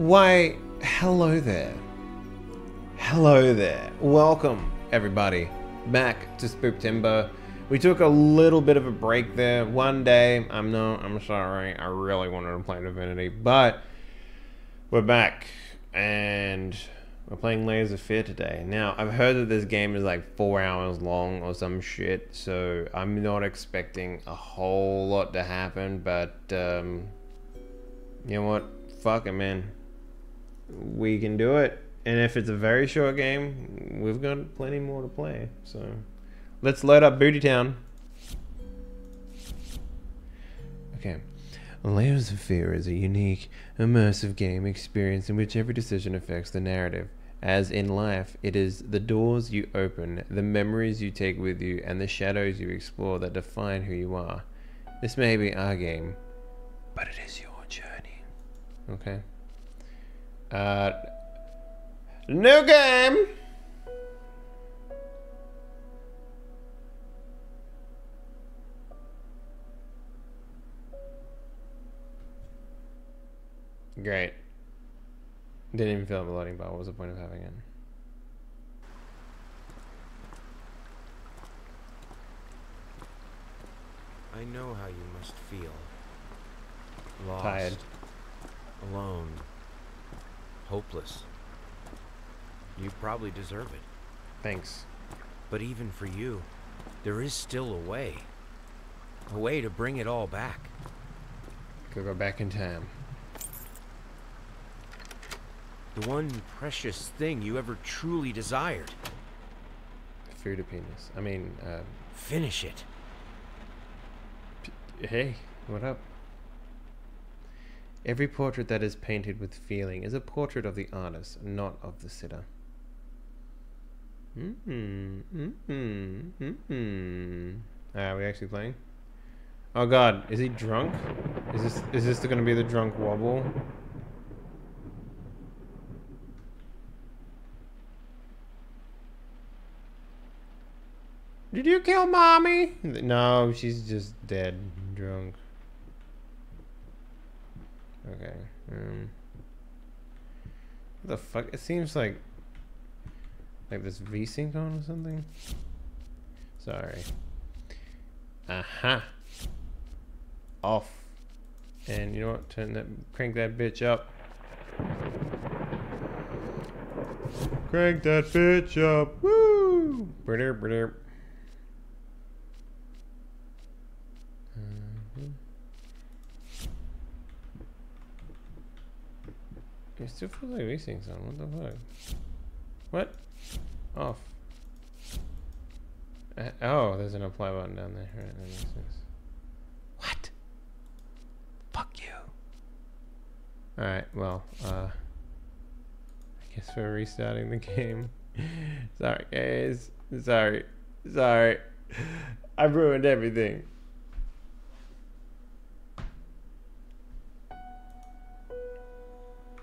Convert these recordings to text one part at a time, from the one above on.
Why, hello there. Hello there. Welcome, everybody, back to Spooktember. We took a little bit of a break there. One day, I'm no, I'm sorry. I really wanted to play Divinity, but we're back and we're playing Layers of Fear today. Now, I've heard that this game is like four hours long or some shit, so I'm not expecting a whole lot to happen, but um, you know what? Fuck it, man. We can do it. And if it's a very short game, we've got plenty more to play. So let's load up Booty Town. Okay. Layers of Fear is a unique, immersive game experience in which every decision affects the narrative. As in life, it is the doors you open, the memories you take with you, and the shadows you explore that define who you are. This may be our game, but it is your journey. Okay. Uh, new game. Great. Didn't even fill up the loading bar. What was the point of having it? I know how you must feel. Lost. Tired. Alone. Hopeless. You probably deserve it. Thanks. But even for you, there is still a way. A way to bring it all back. Could go back in time. The one precious thing you ever truly desired. Food of penis. I mean, uh, Finish it. hey, what up? Every portrait that is painted with feeling is a portrait of the artist, not of the sitter. Mm-hmm. Mm-hmm. Mm-hmm. Are we actually playing? Oh god, is he drunk? Is this is this gonna be the drunk wobble? Did you kill mommy? No, she's just dead, drunk. Okay. Um. What the fuck? It seems like like this VSync on or something. Sorry. Aha. Off. And you know what? Turn that, crank that bitch up. Crank that bitch up. Woo! Brr brr. It still feels like VSync's on. What the fuck? What? Off. Uh, oh, there's an apply button down there. Right, that makes sense. What? Fuck you. Alright, well, uh. I guess we're restarting the game. Sorry, guys. Sorry. Sorry. I ruined everything.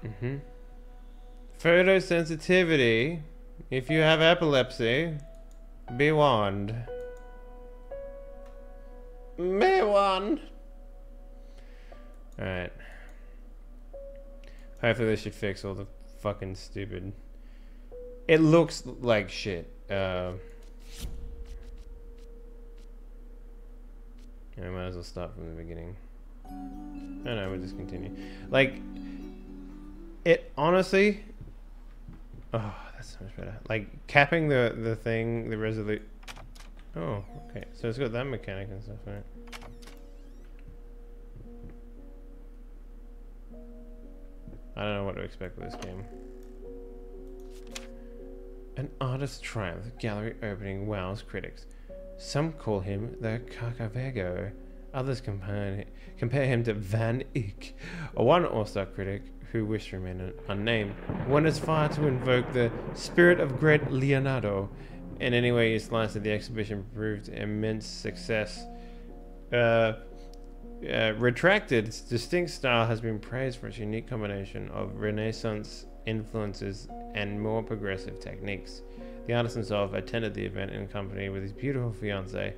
Mm-hmm. Photosensitivity. If you have epilepsy, be warned. Be warned. Alright. Hopefully this should fix all the fucking stupid... It looks like shit. Uh, I might as well start from the beginning. No, no, we'll just continue. Like, it honestly... Oh, that's so much better. Like, capping the, the thing, the resolute... Oh, okay. So it's got that mechanic and stuff, right? I don't know what to expect with this game. An artist's triumph, gallery opening wows critics. Some call him the Carcavego. Others compare, compare him to Van Eyck. a One all-star critic, who wish to remain unnamed, went as far to invoke the spirit of great Leonardo. In any way you slice it, the exhibition proved immense success. Uh, uh, retracted, its distinct style has been praised for its unique combination of Renaissance influences and more progressive techniques. The artist himself attended the event in company with his beautiful fiancée,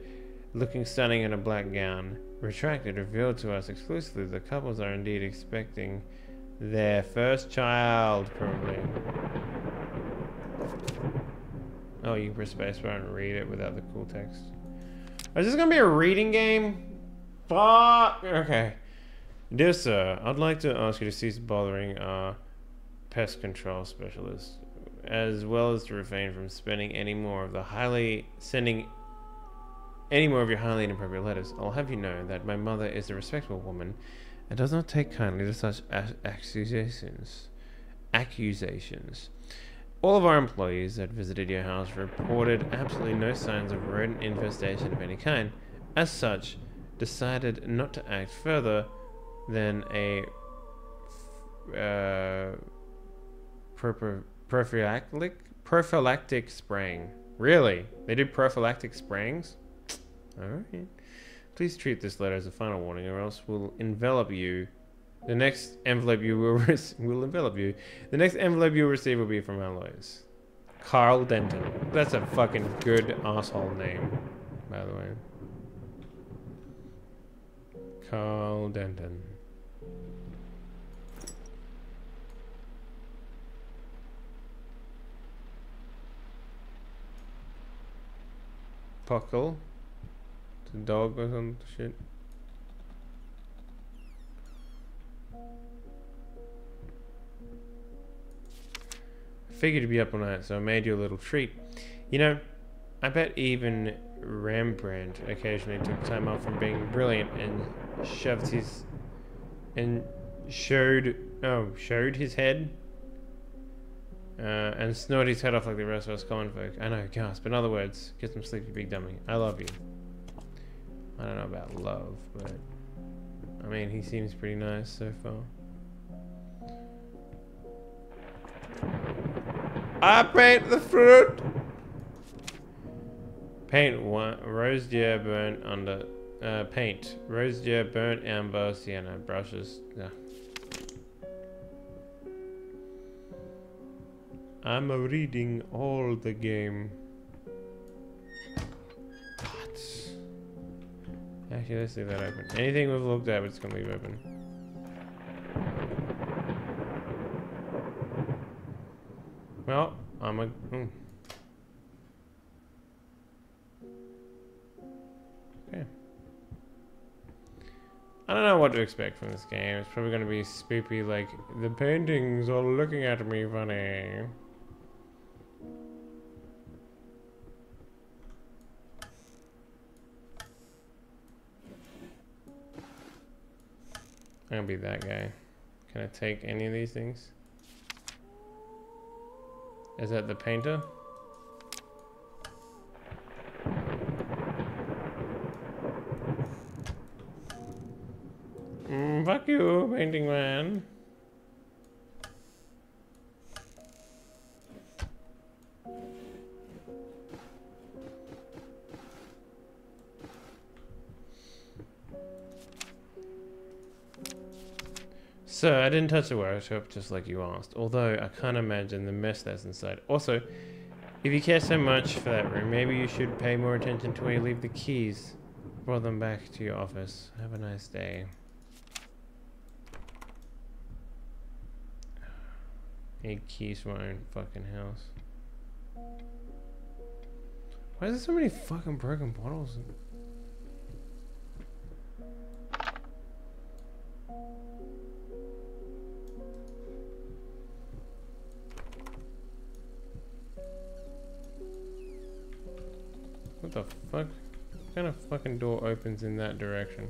looking stunning in a black gown. Retracted revealed to us exclusively the couples are indeed expecting Their first child, probably. Oh, you can press spacebar and read it without the cool text. Is this gonna be a reading game? Fuck! Okay. Dear sir, I'd like to ask you to cease bothering our pest control specialist, as well as to refrain from spending any more of the highly sending any more of your highly inappropriate letters. I'll have you know that my mother is a respectable woman and does not take kindly to such accusations. Accusations. All of our employees that visited your house reported absolutely no signs of rodent infestation of any kind. As such, decided not to act further than a uh, prophylactic prophylactic spraying. Really? They do prophylactic sprayings? Alright. Please treat this letter as a final warning, or else we'll envelop you. The next envelope you will will envelop you. The next envelope you'll receive will be from our lawyers. Carl Denton. That's a fucking good asshole name, by the way. Carl Denton. Puckle. The dog or some shit. I figured you'd be up all night, so I made you a little treat. You know, I bet even Rembrandt occasionally took time off from being brilliant and shoved his and showed oh showed his head uh, and snored his head off like the rest of us common folk. I know, gasp. In other words, get some sleep, you big dummy. I love you. I don't know about love, but I mean, he seems pretty nice so far. I paint the fruit. Paint one rose deer burnt umber uh, paint rose deer burnt umber sienna brushes. Yeah. I'm reading all the game. Actually, let's leave that open. Anything we've looked at, it's gonna leave open. Well, I'm a. hmm. Okay. I don't know what to expect from this game. It's probably gonna be spoopy, like the paintings are looking at me funny. I'm gonna be that guy. Can I take any of these things? Is that the painter? Mm, fuck you, painting man. So, I didn't touch the workshop just like you asked, although I can't imagine the mess that's inside. Also, if you care so much for that room, maybe you should pay more attention to where you leave the keys. Brought them back to your office. Have a nice day. Need keys for my own fucking house. Why is there so many fucking broken bottles? What the fuck? What kind of fucking door opens in that direction?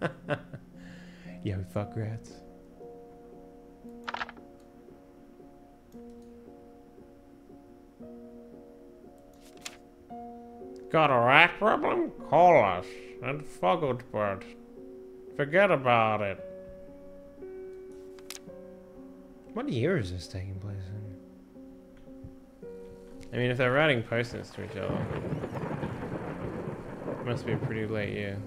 Yo, fuck rats. Got a rat problem? Call us. And Fogeltbert. Forget about it. What year is this taking place in? I mean, if they're writing post-its to each other, it must be a pretty late year.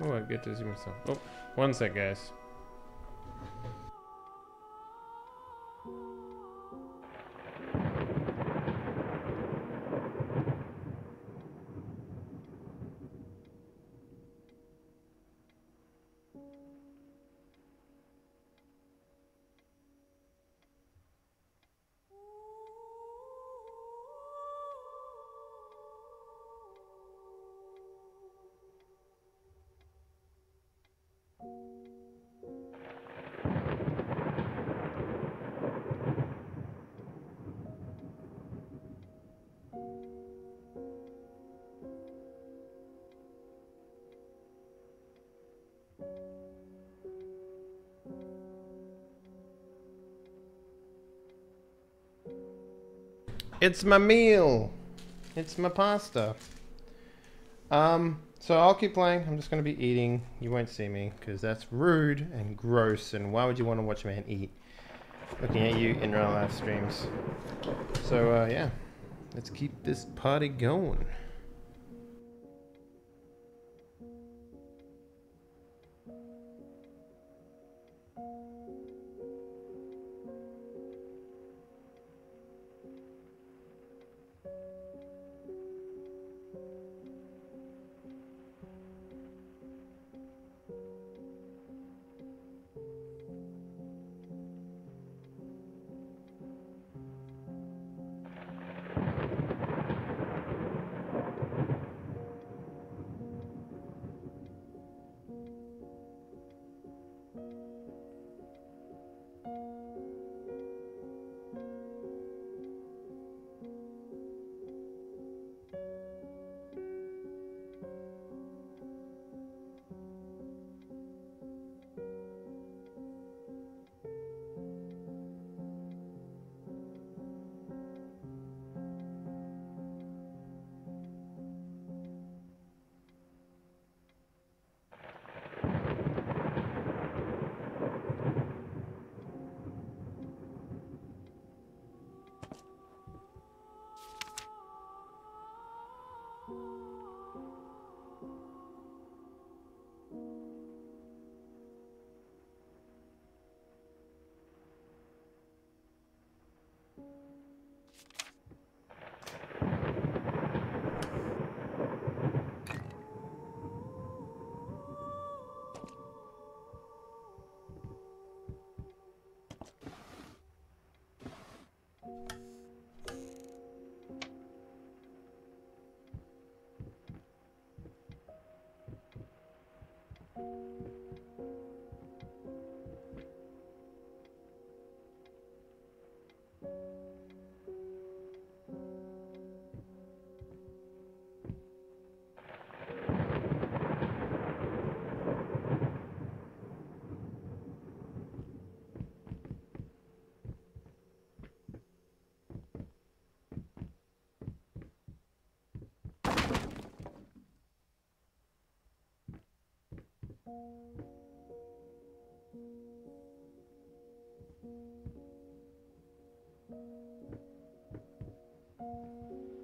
Oh, I get to see myself. Oh, one sec, guys. It's my meal. It's my pasta. Um, so I'll keep playing. I'm just going to be eating. You won't see me because that's rude and gross. And why would you want to watch a man eat? Looking at you in real life streams. So, uh, yeah. Let's keep this party going. Thank you.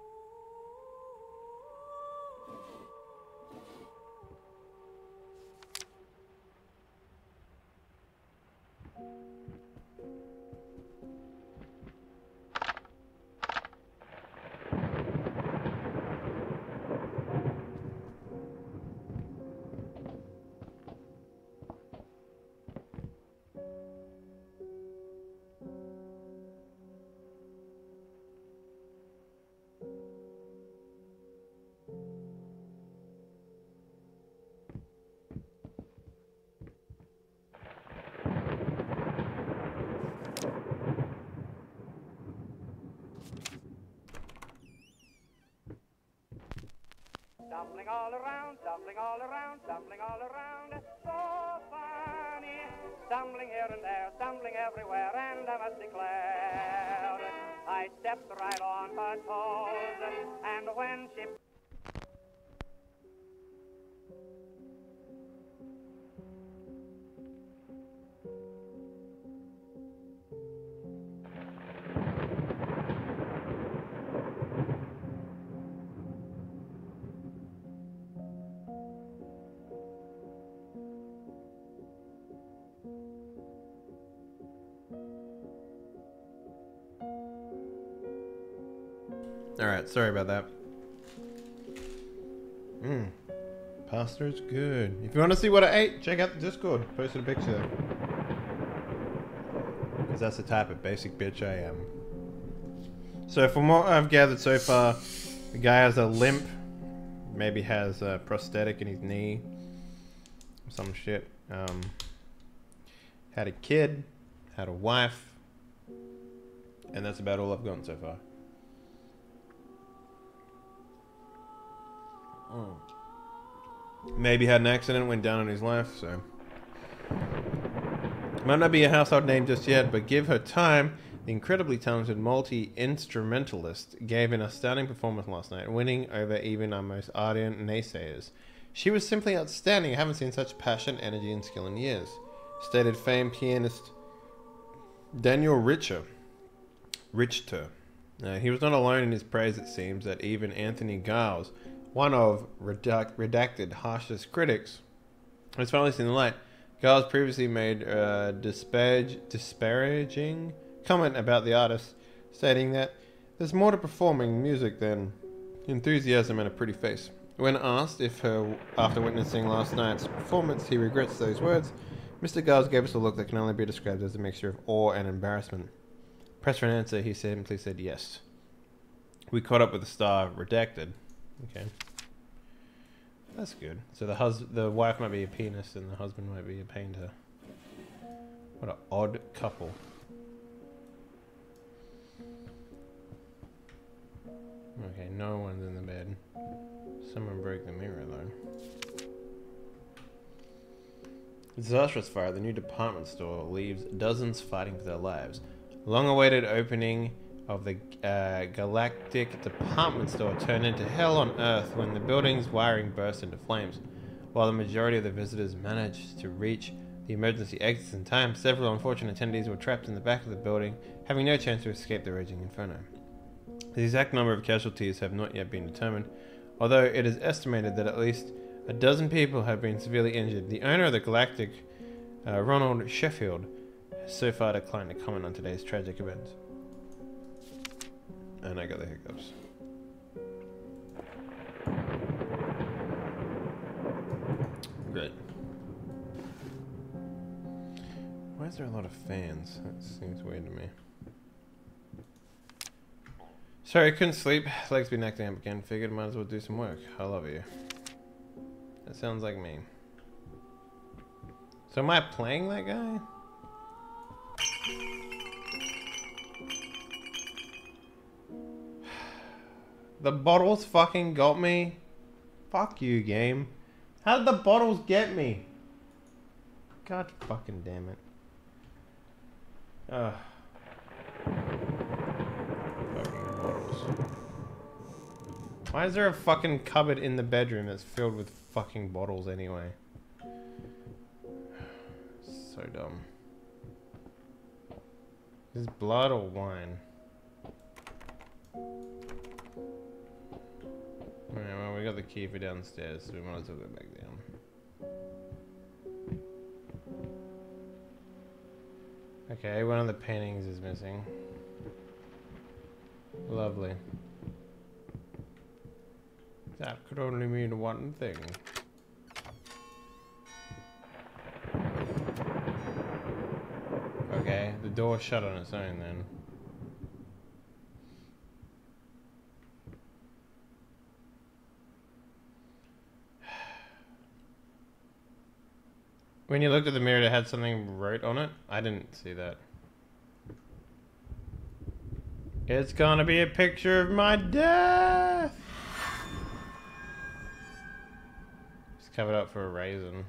Stumbling all around, stumbling all around, stumbling all around. So funny. Stumbling here and there, stumbling everywhere, and I must declare, I stepped right on her toes, and when she Alright, sorry about that. Mmm. Pasta is good. If you want to see what I ate, check out the Discord. Posted a picture. Because that's the type of basic bitch I am. So from what I've gathered so far, the guy has a limp. Maybe has a prosthetic in his knee. Some shit. Um, had a kid. Had a wife. And that's about all I've gotten so far. Maybe had an accident, went down on his life, so. Might not be a household name just yet, but give her time. The incredibly talented multi instrumentalist gave an astounding performance last night, winning over even our most ardent naysayers. She was simply outstanding. I haven't seen such passion, energy, and skill in years. Stated famed pianist Daniel Richter. Richter. Uh, he was not alone in his praise, it seems, that even Anthony Giles, one of redact- redacted harshest critics, has finally seen the light. Giles previously made a disparage- disparaging comment about the artist, stating that there's more to performing music than enthusiasm and a pretty face. When asked if her, after witnessing last night's performance, he regrets those words, Mr. Giles gave us a look that can only be described as a mixture of awe and embarrassment. Pressed for an answer, he simply said yes. We caught up with the star, redacted. Okay. That's good. So the hus- the wife might be a pianist and the husband might be a painter. What an odd couple. Okay, no one's in the bed. Someone broke the mirror though. Disastrous fire. At the new department store leaves dozens fighting for their lives. Long-awaited opening of the uh, Galactic Department Store turned into hell on Earth when the building's wiring burst into flames. While the majority of the visitors managed to reach the emergency exits in time, several unfortunate attendees were trapped in the back of the building, having no chance to escape the raging inferno. The exact number of casualties have not yet been determined, although it is estimated that at least a dozen people have been severely injured. The owner of the Galactic, uh, Ronald Sheffield, has so far declined to comment on today's tragic events. And I got the hiccups. Great. Why is there a lot of fans? That seems weird to me. Sorry, I couldn't sleep. Legs been acting up again. Figured might as well do some work. I love you. That sounds like me. So am I playing that guy? The bottles fucking got me. Fuck you, game. How did the bottles get me? God fucking damn it. Ugh. Fucking bottles. Why is there a fucking cupboard in the bedroom that's filled with fucking bottles anyway? So dumb. Is blood or wine? Alright, well, we got the key for downstairs, so we might as well go back down. Okay, one of the paintings is missing. Lovely. That could only mean one thing. Okay, the door shut on its own then. When you looked at the mirror, it had something wrote on it. I didn't see that. It's gonna be a picture of my death. It's covered up for a raisin.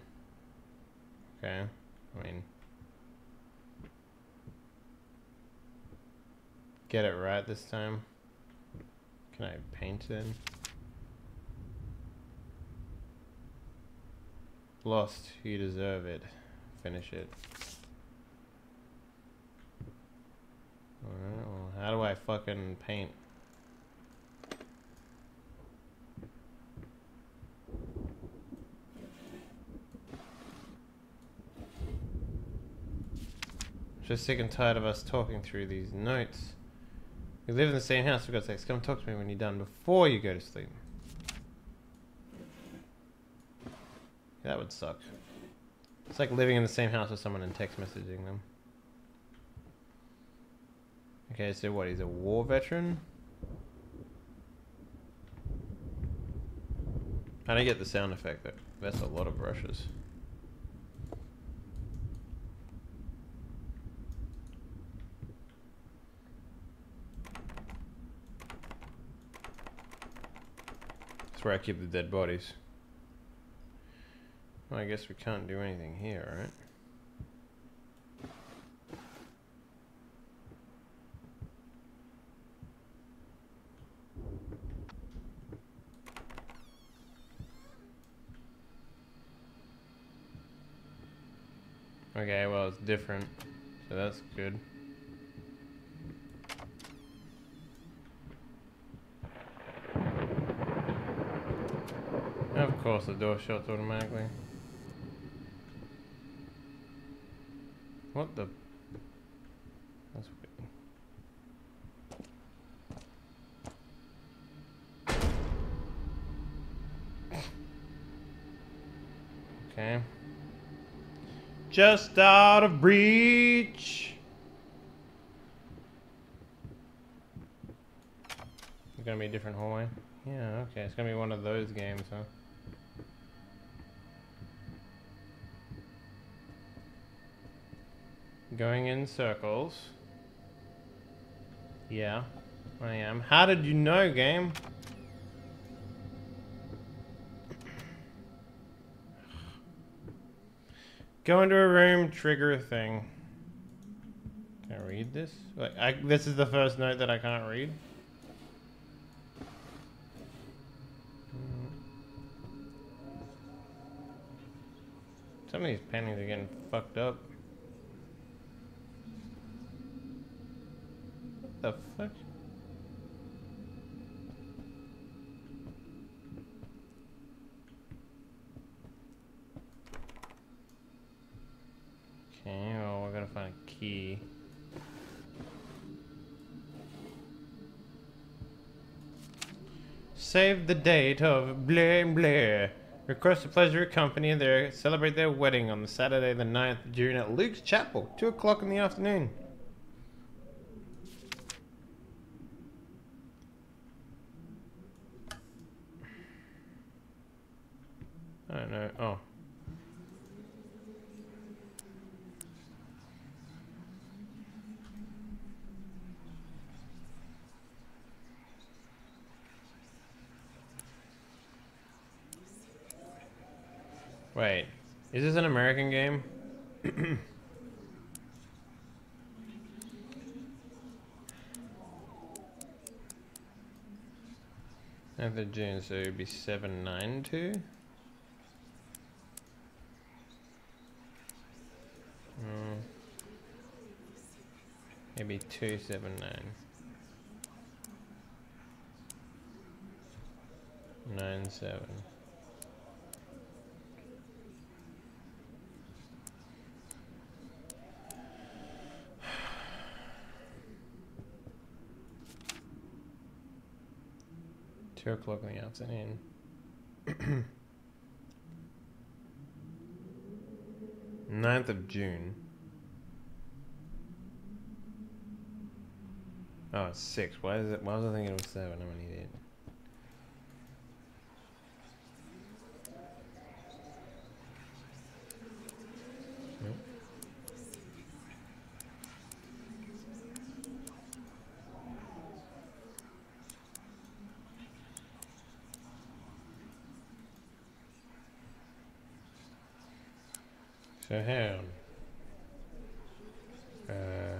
Okay, I mean, get it right this time. Can I paint then? Lost. You deserve it. Finish it. Alright, well, how do I fucking paint? Just sick and tired of us talking through these notes. We live in the same house, for God's sakes. Come talk to me when you're done before you go to sleep. That would suck. It's like living in the same house with someone and text messaging them. Okay, so what? He's a war veteran? I don't get the sound effect though. That's a lot of brushes. That's where I keep the dead bodies. Well, I guess we can't do anything here, right? Okay, well, it's different, so that's good. Of course, the door shuts automatically. What the? That's weird. Okay. Just out of reach. It's gonna be a different hallway. Yeah, okay. It's gonna be one of those games, huh? Going in circles. Yeah, I am. How did you know, game? Go into a room, trigger a thing. Can I read this? Like, I, this is the first note that I can't read. Some of these paintings are getting fucked up. What the fuck? Okay, well, we're gonna find a key. Save the date of Blair Blair. Request a pleasure company there celebrate their wedding on the Saturday the 9th of June at Luke's Chapel, 2 o'clock in the afternoon. I don't know. Oh. Wait, is this an American game? So it'd be seven nine two. Mm. Maybe two seven nine. Nine seven. Two o'clock in the afternoon. Ninth of June. Oh, it's six. Why is it? Why was I thinking it was seven? I'm an idiot. Nope. So hang on. Uh,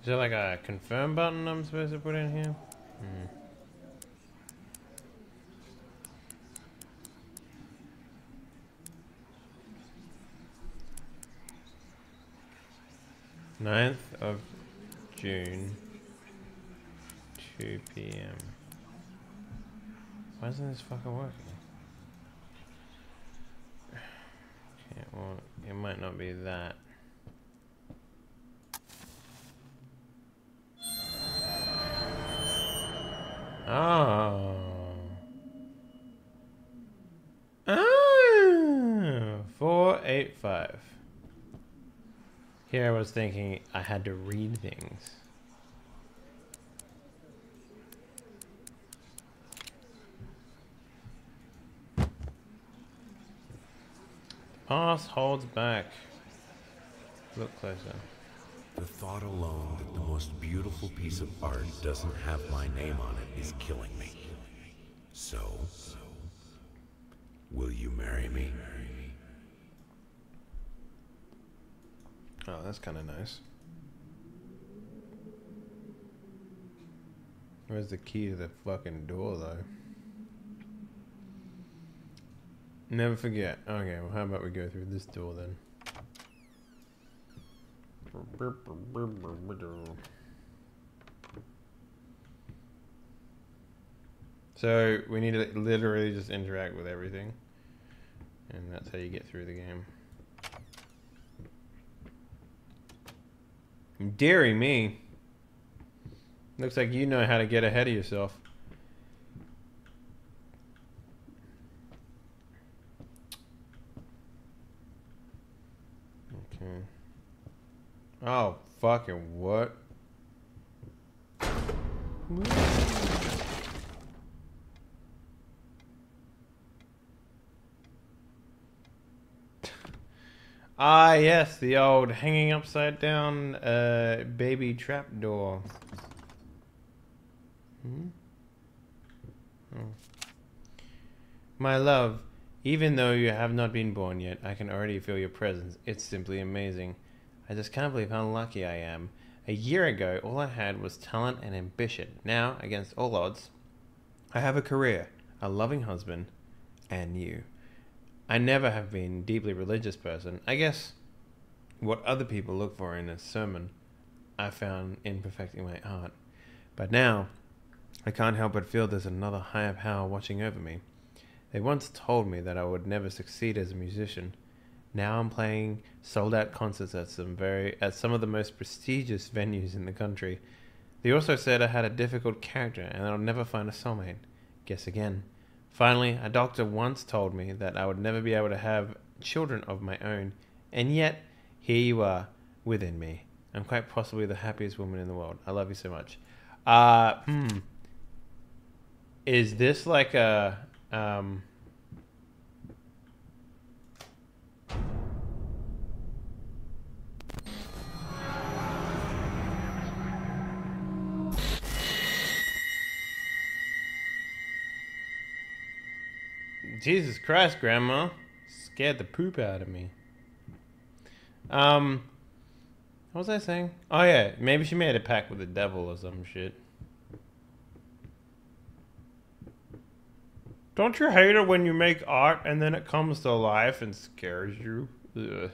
is there like a confirm button I'm supposed to put in here? Hmm. Ninth of June, 2 p.m. Why isn't this fucking working? 485. Here I was thinking I had to read things. Pass holds back. Look closer. The thought alone that the most beautiful piece of art doesn't have my name on it is killing me. So, will you marry me? Oh, that's kind of nice. Where's the key to the fucking door, though? Never forget. Okay, well, how about we go through this door then? So, we need to literally just interact with everything. And that's how you get through the game. Deary me. Looks like you know how to get ahead of yourself. Okay. Oh, fucking what? Ah, yes, the old hanging upside down uh, baby trap door. Hmm? My love, even though you have not been born yet, I can already feel your presence. It's simply amazing. I just can't believe how lucky I am. A year ago, all I had was talent and ambition. Now, against all odds, I have a career, a loving husband, and you. I never have been a deeply religious person. I guess what other people look for in a sermon, I found in perfecting my art. But now, I can't help but feel there's another higher power watching over me. They once told me that I would never succeed as a musician. Now I'm playing sold out concerts at some very at some of the most prestigious venues in the country. They also said I had a difficult character and I'll never find a soulmate. Guess again. Finally, a doctor once told me that I would never be able to have children of my own, and yet here you are within me. I'm quite possibly the happiest woman in the world. I love you so much. Uh, hmm. Is this like a um? Jesus Christ, Grandma. Scared the poop out of me. Um, what was I saying? Oh, yeah. Maybe she made a pact with the devil or some shit. Don't you hate it when you make art and then it comes to life and scares you? Ugh.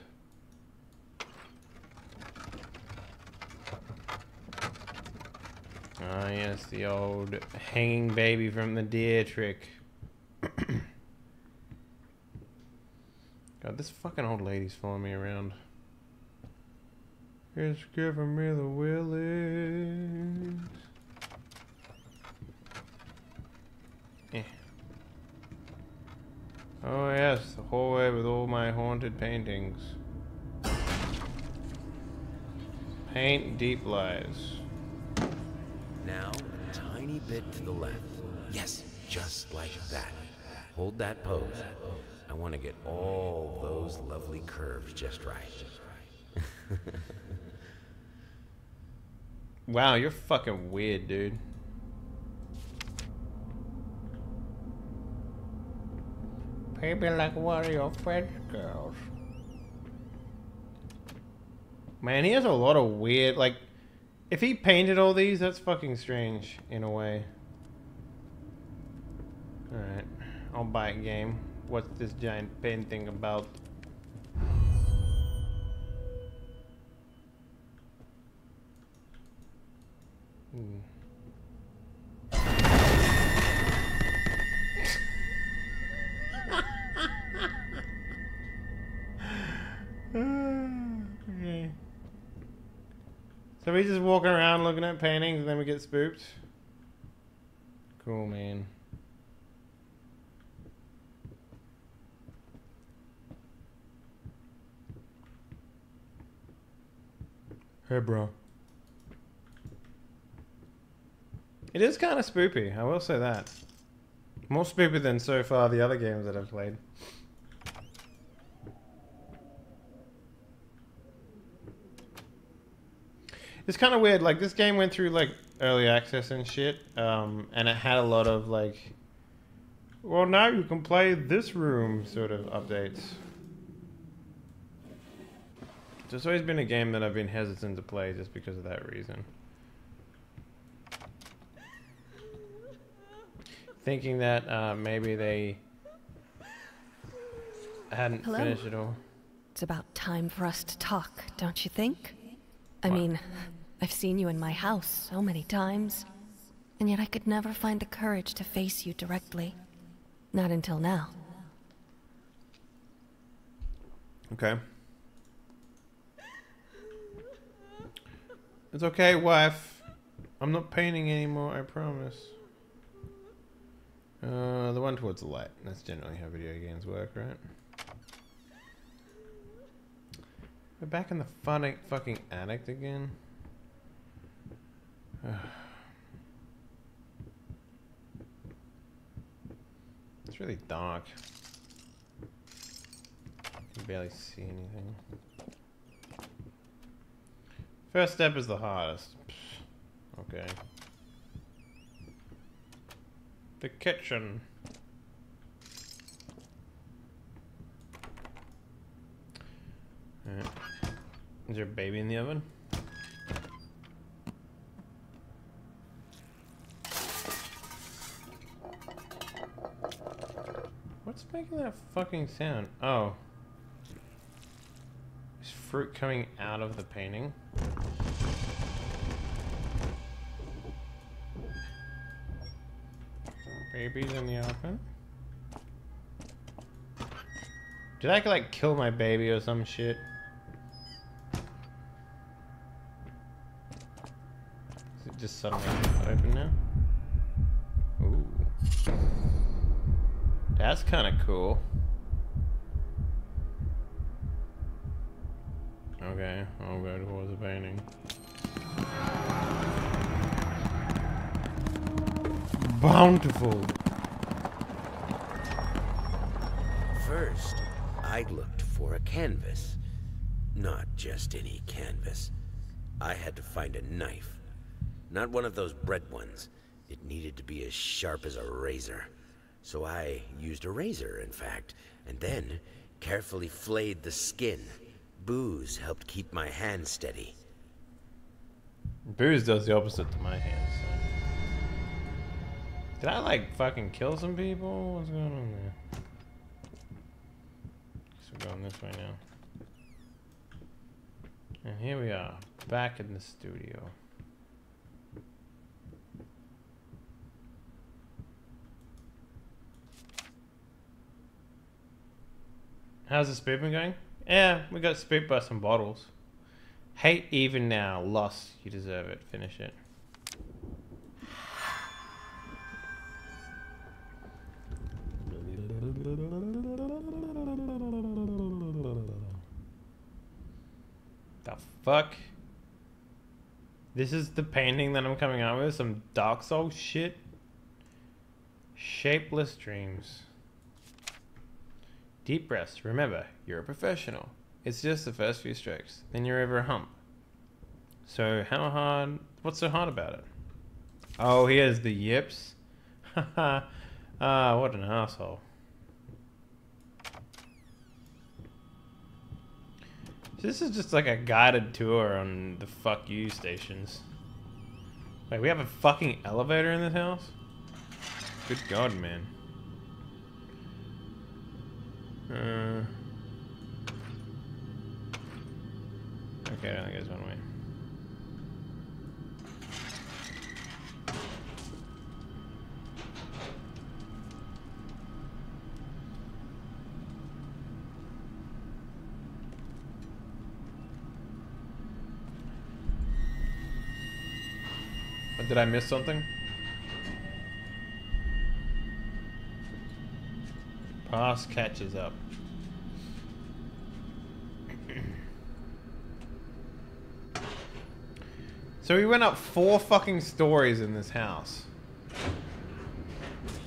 Ah, yes, the old hanging baby from the deer trick. God, this fucking old lady's following me around. It's giving me the willies. Eh. Oh yes, the hallway with all my haunted paintings. Paint deep lies. Now, a tiny bit to the left. Yes, just like that. Hold that pose. I want to get all those lovely curves just right. Wow, you're fucking weird, dude. Maybe like one of your French girls. Man, he has a lot of weird, like, if he painted all these, that's fucking strange, in a way. Alright, I'll buy a game. What's this giant painting about? Hmm. okay. So we just walking around looking at paintings and then we get spooked? Cool, man. Hey, bro. It is kind of spoopy, I will say that. More spoopy than so far the other games that I've played. It's kind of weird. Like this game went through like early access and shit, um, and it had a lot of like, well, now you can play this room sort of updates. So it's always been a game that I've been hesitant to play just because of that reason. Thinking that uh, maybe they hadn't Hello. finished it all. It's about time for us to talk, don't you think? I What? mean, I've seen you in my house so many times, and yet I could never find the courage to face you directly. Not until now. Okay. It's okay, wife. I'm not painting anymore, I promise. Uh, the one towards the light. That's generally how video games work, right? We're back in the funny fucking attic again. it's really dark. I Can barely see anything. First step is the hardest. Okay. The kitchen. Alright. Is there a baby in the oven? What's making that fucking sound? Oh. Is fruit coming out of the painting? Babies in the oven? Did I like kill my baby or some shit? Is it just suddenly open now? Ooh. That's kind of cool. Okay, I'll go towards the painting. Bountiful. First, I looked for a canvas. Not just any canvas. I had to find a knife. Not one of those bread ones. It needed to be as sharp as a razor. So I used a razor, in fact, and then carefully flayed the skin. Booze helped keep my hand steady. Booze does the opposite to my hands. So. Did I like fucking kill some people? What's going on there? Guess we're going this way now. And here we are, back in the studio. How's the spooping going? Yeah, we got spooked by some bottles. Hate even now. Lost. You deserve it. Finish it. The fuck? This is the painting that I'm coming out with? Some Dark Souls shit? Shapeless dreams. Deep breaths. Remember, you're a professional. It's just the first few strokes. Then you're over a hump. So how hard? What's so hard about it? Oh, he has the yips. Haha. ah, what an asshole. This is just like a guided tour on the fuck you stations. Wait, we have a fucking elevator in this house? Good god, man. Uh, okay, I think it's one way. Did I miss something? Pass catches up. so we went up four fucking stories in this house.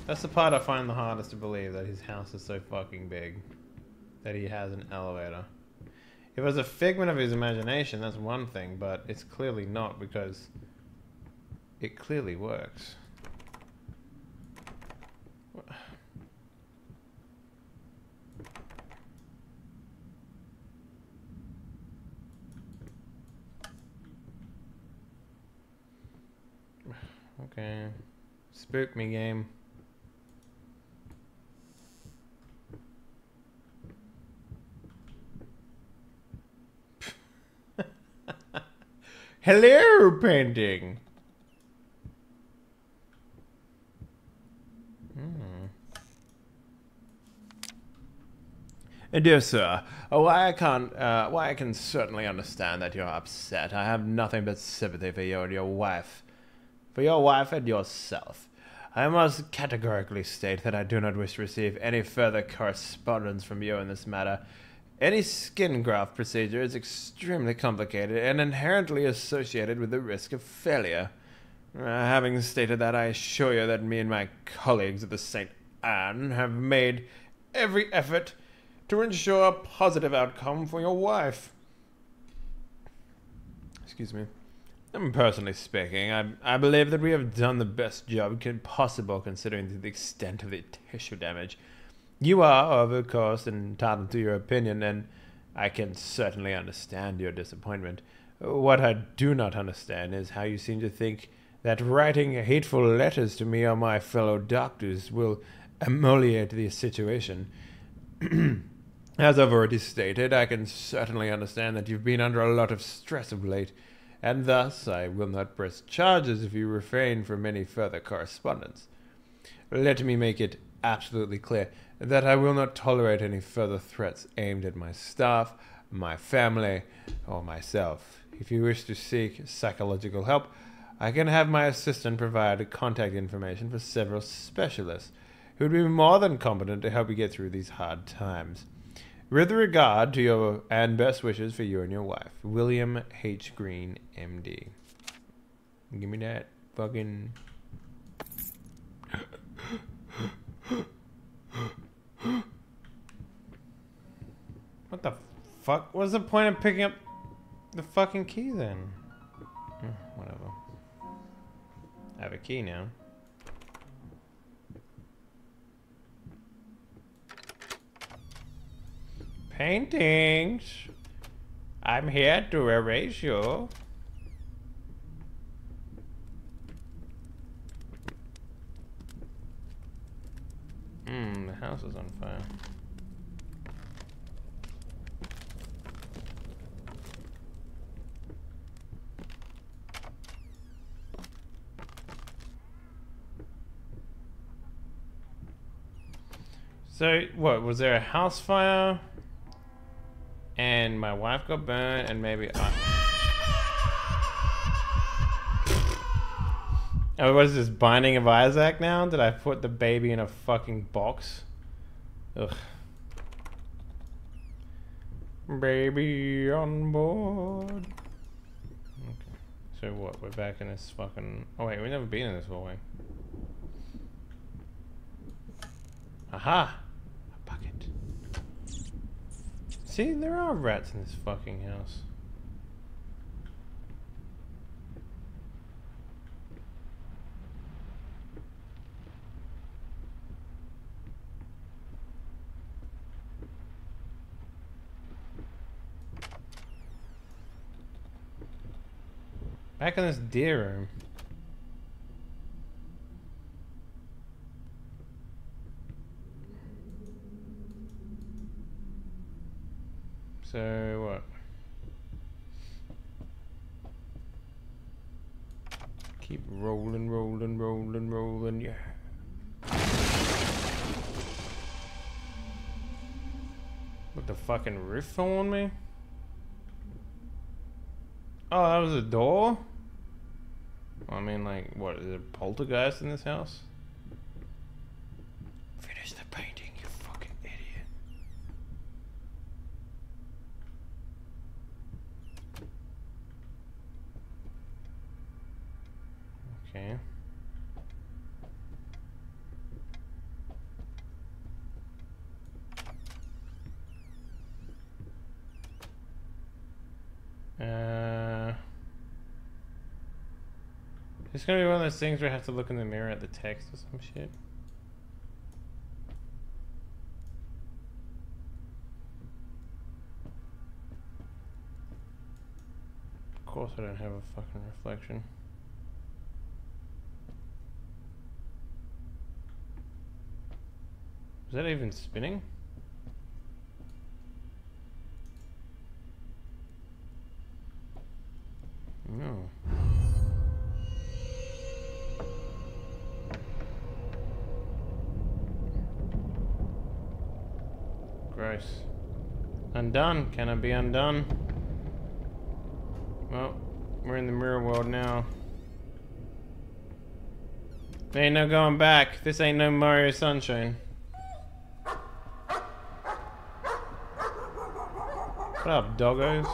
That's the part I find the hardest to believe, that his house is so fucking big. That he has an elevator. If it was a figment of his imagination, that's one thing, but it's clearly not because it clearly works. Okay. Spook me game. Hello, painting. Uh, Dear sir, why I can't, uh, why I can certainly understand that you're upset. I have nothing but sympathy for you and your wife, for your wife and yourself. I must categorically state that I do not wish to receive any further correspondence from you in this matter. Any skin graft procedure is extremely complicated and inherently associated with the risk of failure. Uh, having stated that, I assure you that me and my colleagues at the St. Anne have made every effort to ensure a positive outcome for your wife. Excuse me. Personally speaking, I, I believe that we have done the best job possible considering the extent of the tissue damage. You are, of course, entitled to your opinion, and I can certainly understand your disappointment. What I do not understand is how you seem to think that writing hateful letters to me or my fellow doctors will ameliorate the situation. As I've already stated, I can certainly understand that you've been under a lot of stress of late and thus I will not press charges if you refrain from any further correspondence. Let me make it absolutely clear that I will not tolerate any further threats aimed at my staff, my family, or myself. If you wish to seek psychological help, I can have my assistant provide contact information for several specialists who would be more than competent to help you get through these hard times. With regard to your and best wishes for you and your wife, William H. Green, MD. Give me that fucking. What the fuck? What's the point of picking up the fucking key then? Hmm, whatever. I have a key now. Paintings. I'm here to erase you. Hmm, the house is on fire. So, what, was there a house fire? And my wife got burned, and maybe I. Oh, what is this Binding of Isaac now? Did I put the baby in a fucking box? Ugh. Baby on board. Okay. So what? We're back in this fucking. Oh wait, we've never been in this hallway. Aha! See, there are rats in this fucking house. Back in this deer room. So what? Keep rolling, rolling, rolling, rolling, yeah. What the fucking roof on me? Oh, that was a door? I mean, like, what, is there poltergeist in this house? Finish the painting. Okay. Uh, it's gonna be one of those things where I have to look in the mirror at the text or some shit. Of course I don't have a fucking reflection. Is that even spinning? No. Undone. Can I be undone? Well, we're in the mirror world now. There ain't no going back. This ain't no Mario Sunshine. What up, doggos?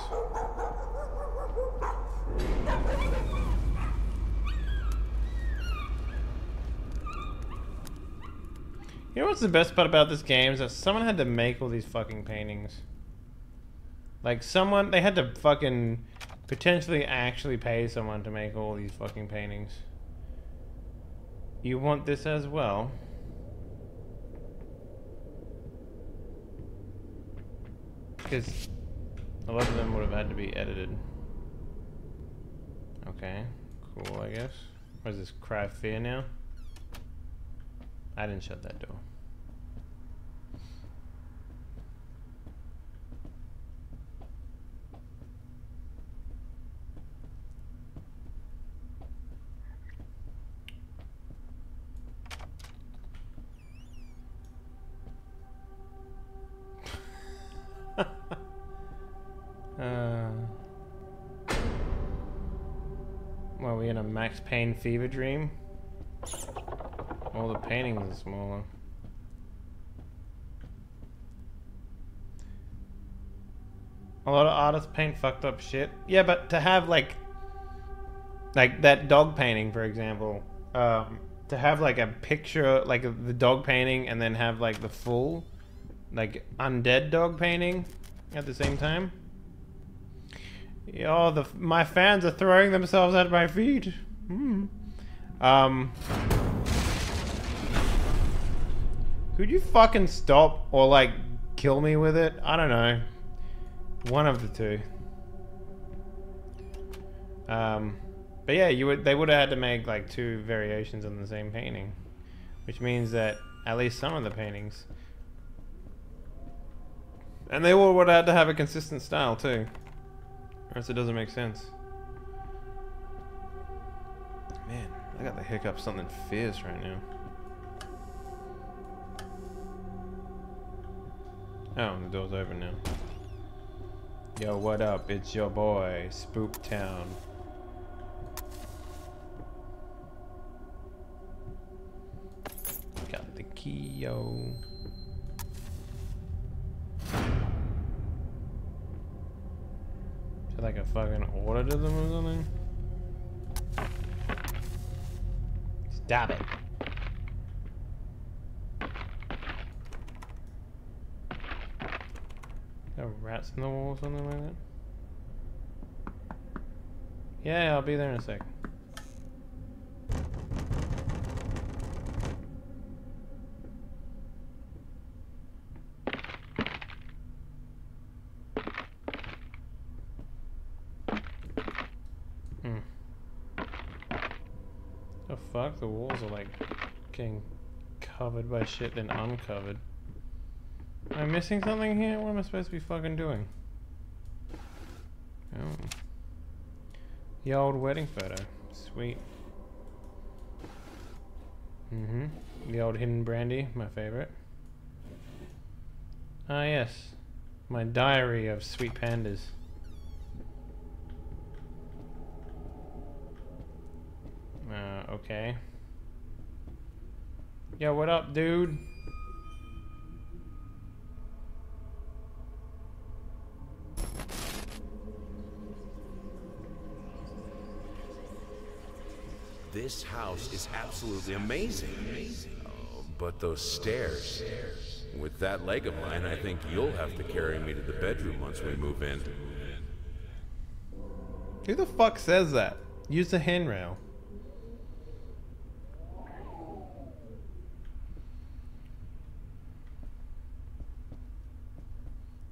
You know what's the best part about this game is that someone had to make all these fucking paintings. Like someone, they had to fucking potentially actually pay someone to make all these fucking paintings. You want this as well? Because a lot of them would have had to be edited. Okay, cool, I guess. What is this, Cry Fear now? I didn't shut that door. Max Payne fever dream? All the paintings are smaller. A lot of artists paint fucked up shit. Yeah, but to have like, like that dog painting, for example, um, to have like a picture, like the dog painting, and then have like the full, like undead dog painting at the same time. Oh, the my fans are throwing themselves at my feet. Hmm. Um. Could you fucking stop or like kill me with it? I don't know. One of the two. Um, but yeah, you would they would have had to make like two variations on the same painting, which means that at least some of the paintings, and they all would have had to have a consistent style too, or else it doesn't make sense. I got the hiccup something fierce right now. Oh, the door's open now. Yo, what up? It's your boy, Spook Town. Got the key, yo. Is it like a fucking order to them or something? Stop it. There rats in the wall or something like that? Yeah, I'll be there in a sec. Hmm. The are like getting covered by shit then uncovered. Am I missing something here? What am I supposed to be fucking doing? Oh. The old wedding photo. Sweet. Mm-hmm. The old hidden brandy, my favorite. Ah yes. My diary of sweet pandas. Uh, okay. Yo, what up, dude? This house is absolutely amazing. Oh, but those stairs. With that leg of mine, I think you'll have to carry me to the bedroom once we move in. Who the fuck says that? Use the handrail.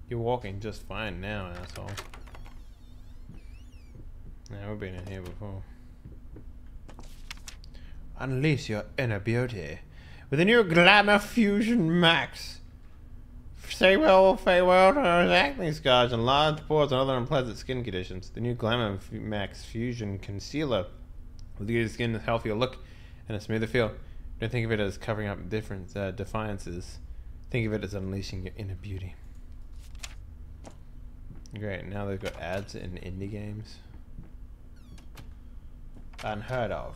You're walking just fine now, asshole. We've been in here before. Unleash your inner beauty with the new Glamour Fusion Max. Say well, farewell to those acne scars and large pores and other unpleasant skin conditions. The new Glamour Max Fusion Concealer will give your skin a healthier look and a smoother feel. Don't think of it as covering up different uh, defiances. Think of it as unleashing your inner beauty. Great, now they've got ads in indie games. Unheard of.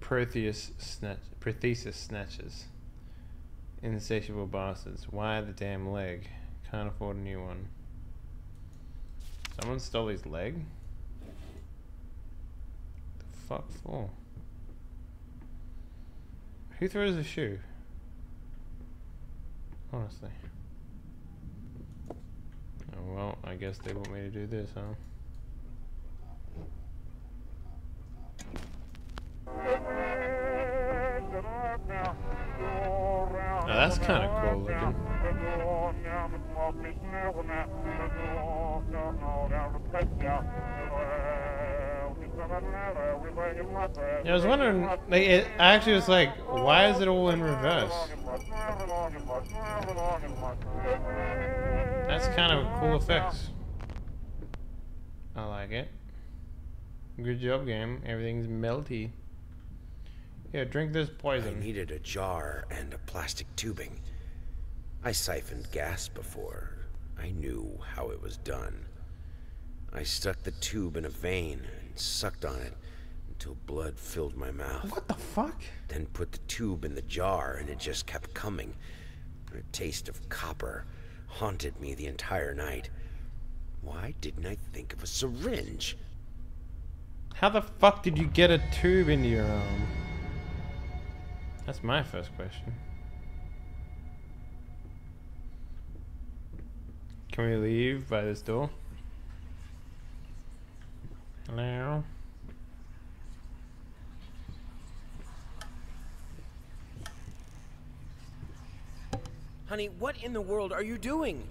Protheus snatch Prothesis snatches. Insatiable bastards. Why the damn leg? Can't afford a new one. Someone stole his leg? The fuck for? Who throws a shoe? Honestly. Oh, well, I guess they want me to do this, huh? Oh, that's kind of cool looking. Yeah, I was wondering, like, it I actually was like, why is it all in reverse? That's kind of a cool effects. I like it. Good job, game. Everything's melty. Yeah, drink this poison. I needed a jar and a plastic tubing. I siphoned gas before. I knew how it was done. I stuck the tube in a vein and sucked on it until blood filled my mouth. What the fuck? Then put the tube in the jar and it just kept coming. A taste of copper haunted me the entire night. Why didn't I think of a syringe? How the fuck did you get a tube into your arm? That's my first question. Can we leave by this door? Hello? Honey, what in the world are you doing?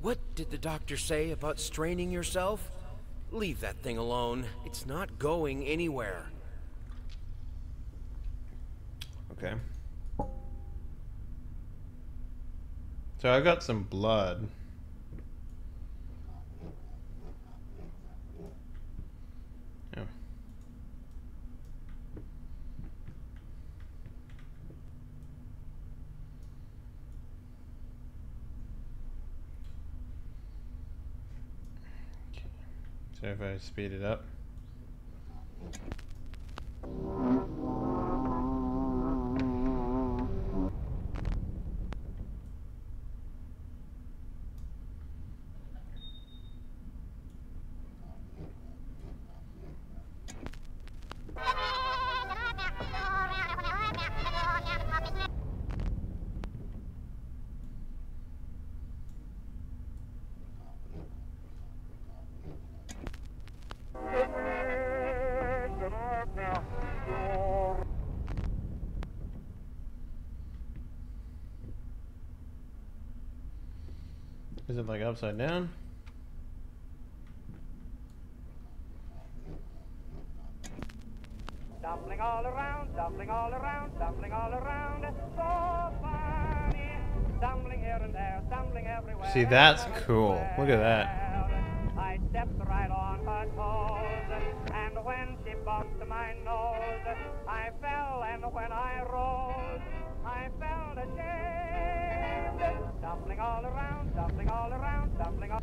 What did the doctor say about straining yourself? Leave that thing alone. It's not going anywhere. Okay. So I got some blood. If I speed it up. It like upside down? Stumbling all around, stumbling all around, stumbling all around. So funny. Stumbling here and there, stumbling everywhere. See, that's cool. Look at that. I stepped right on her toes, and when she bumped my nose, I fell, and when I rose, I felt ashamed. Stumbling all around, stumbling all around, stumbling all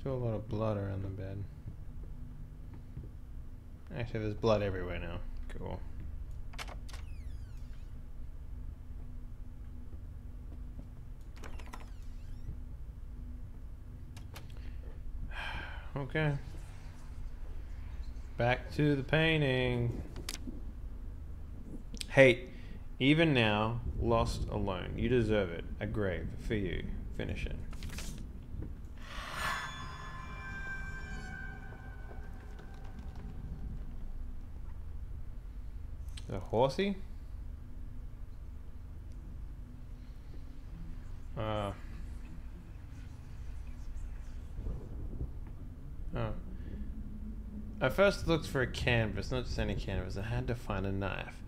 Still a lot of blood around the bed. Actually, there's blood everywhere now. Cool. Okay. Back to the painting. Hey, even now, lost alone. You deserve it. A grave for you. Finish it. The horsey? Uh. Oh. I first looked for a canvas, not just any canvas. I had to find a knife.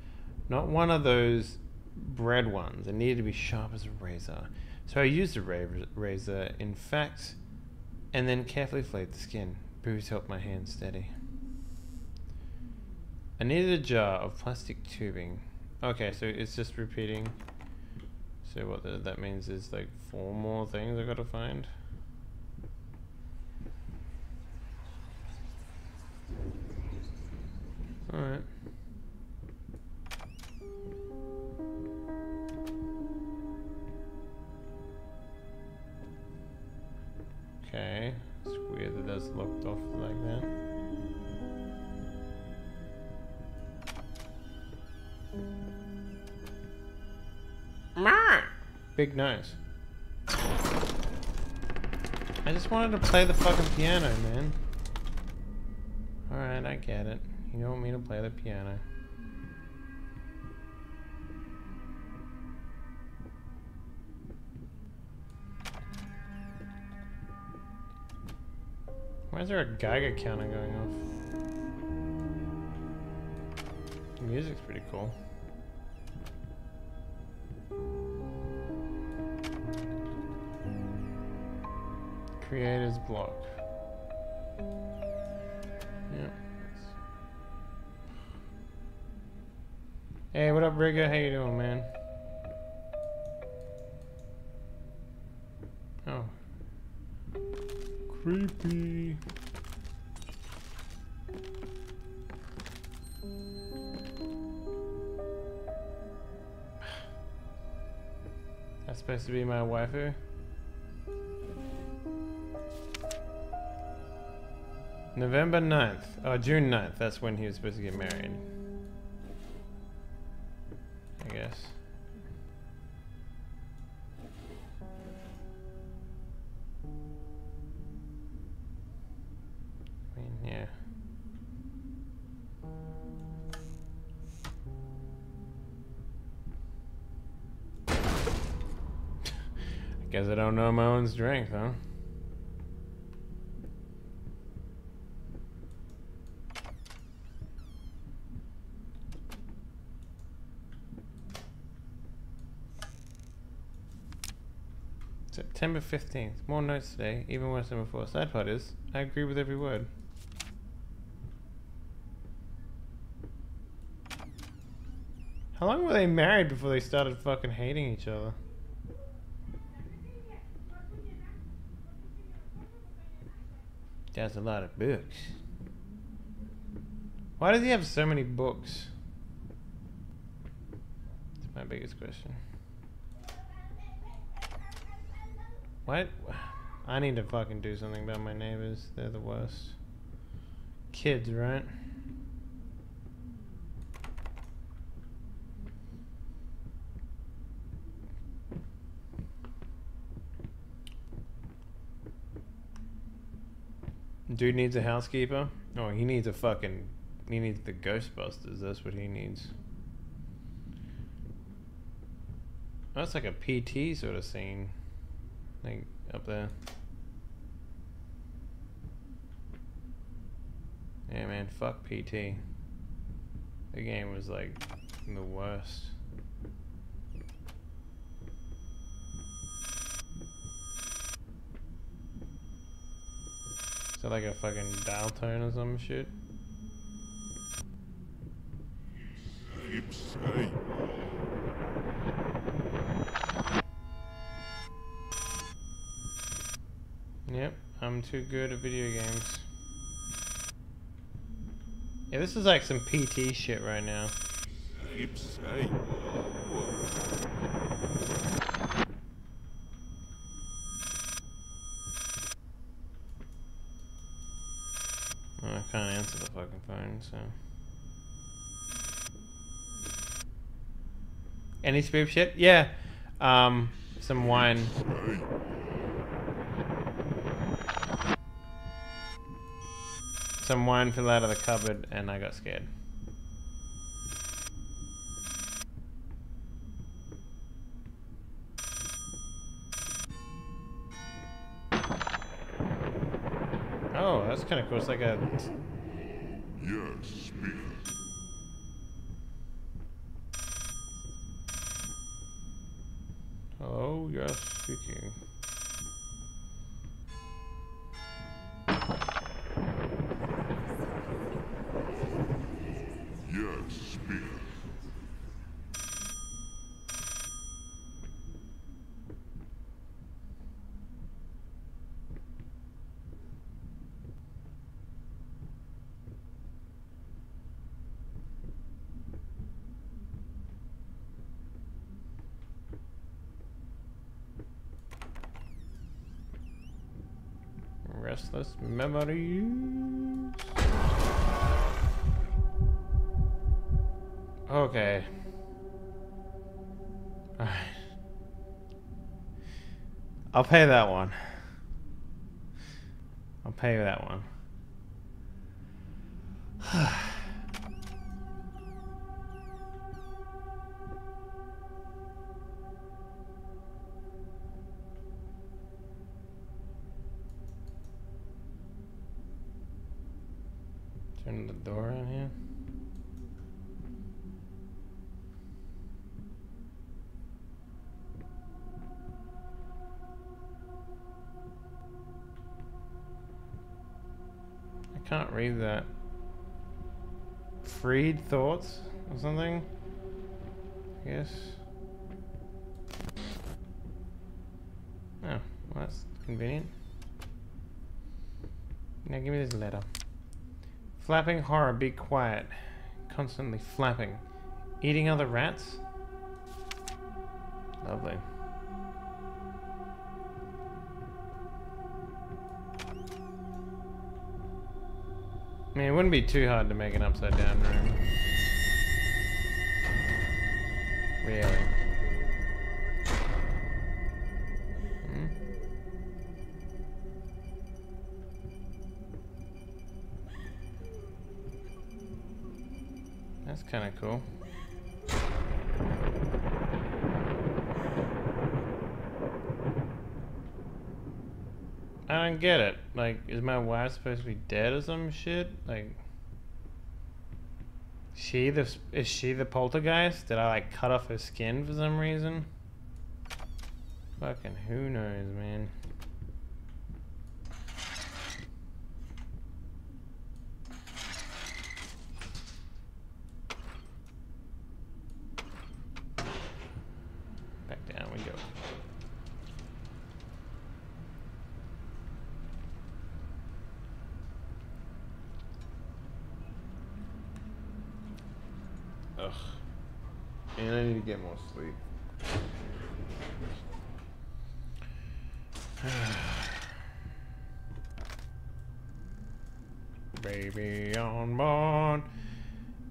Not one of those bread ones. It needed to be sharp as a razor. So I used a ra- razor, in fact, and then carefully flayed the skin. Booze helped my hand steady. I needed a jar of plastic tubing. Okay, so it's just repeating. So what the, that means is like four more things I gotta find. Alright. Okay. It's weird that those locked off like that. Big nose. I just wanted to play the fucking piano, man. Alright, I get it. You don't want me to play the piano. Why is there a Geiger counter going off? The music's pretty cool. Creators block. Yeah. Hey, what up, Rigger? How you doing, man? Oh. Creepy. That's supposed to be my waifu? November 9th. Oh, June 9th. That's when he was supposed to get married. Don't know my own strength, huh? September 15th. More notes today, even worse than before. Sad part is, I agree with every word. How long were they married before they started fucking hating each other? That's a lot of books. Why does he have so many books? That's my biggest question. What? I need to fucking do something about my neighbors. They're the worst. Kids, right? Dude needs a housekeeper? Oh, he needs a fucking. He needs the Ghostbusters. That's what he needs. That's like a PT sort of scene. Like, up there. Yeah, man, fuck PT. The game was like the worst. That like a fucking dial tone or some shit? Yep, I'm too good at video games. Yeah, this is like some PT shit right now. So. Any spoop shit? Yeah. Um, some wine. Some wine fell out of the cupboard and I got scared. Oh, that's kind of cool. It's like a. Yes, speak. Hello, yes, speaking. Yes, speak. Restless memories. Okay. Alright. I'll pay that one. I'll pay that one. Freed thoughts or something? Guess. Oh, well that's convenient. Now give me this letter. Flapping horror, be quiet. Constantly flapping. Eating other rats? Lovely. Mean, it wouldn't be too hard to make an upside down room. Really. Hmm? That's kind of cool. I don't get it. Like, is my wife supposed to be dead or some shit? Like, she the is she the poltergeist? Did I like cut off her skin for some reason? Fucking who knows, man. Back down we go. Ugh. And I need to get more sleep. Baby on board.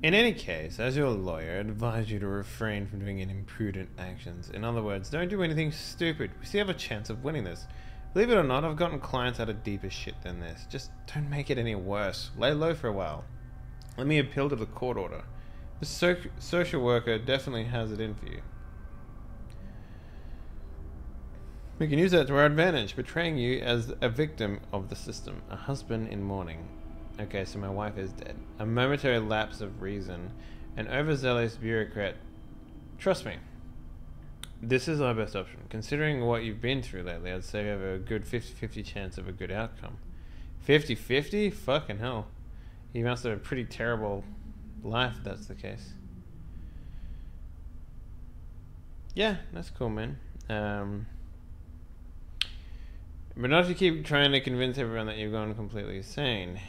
In any case, as your lawyer, I advise you to refrain from doing any imprudent actions. In other words, don't do anything stupid. We still have a chance of winning this. Believe it or not, I've gotten clients out of deeper shit than this. Just don't make it any worse. Lay low for a while. Let me appeal to the court order. The so- social worker definitely has it in for you. We can use that to our advantage, portraying you as a victim of the system, a husband in mourning. Okay, so my wife is dead. A momentary lapse of reason, an overzealous bureaucrat. Trust me, this is our best option. Considering what you've been through lately, I'd say you have a good 50 50 chance of a good outcome. 50 50? Fucking hell. You must have a pretty terrible life if that's the case. Yeah, that's cool, man. Um, but not to keep trying to convince everyone that you've gone completely insane.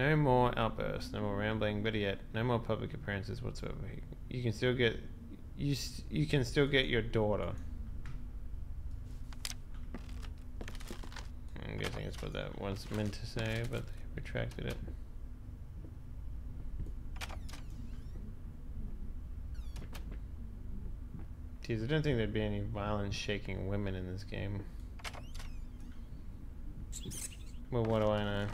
No more outbursts, no more rambling, but yet no more public appearances whatsoever. You can still get you you can still get your daughter. I'm guessing it's what that was meant to say, but they retracted it. Jeez, I don't think there'd be any violence shaking women in this game. Well, what do I know?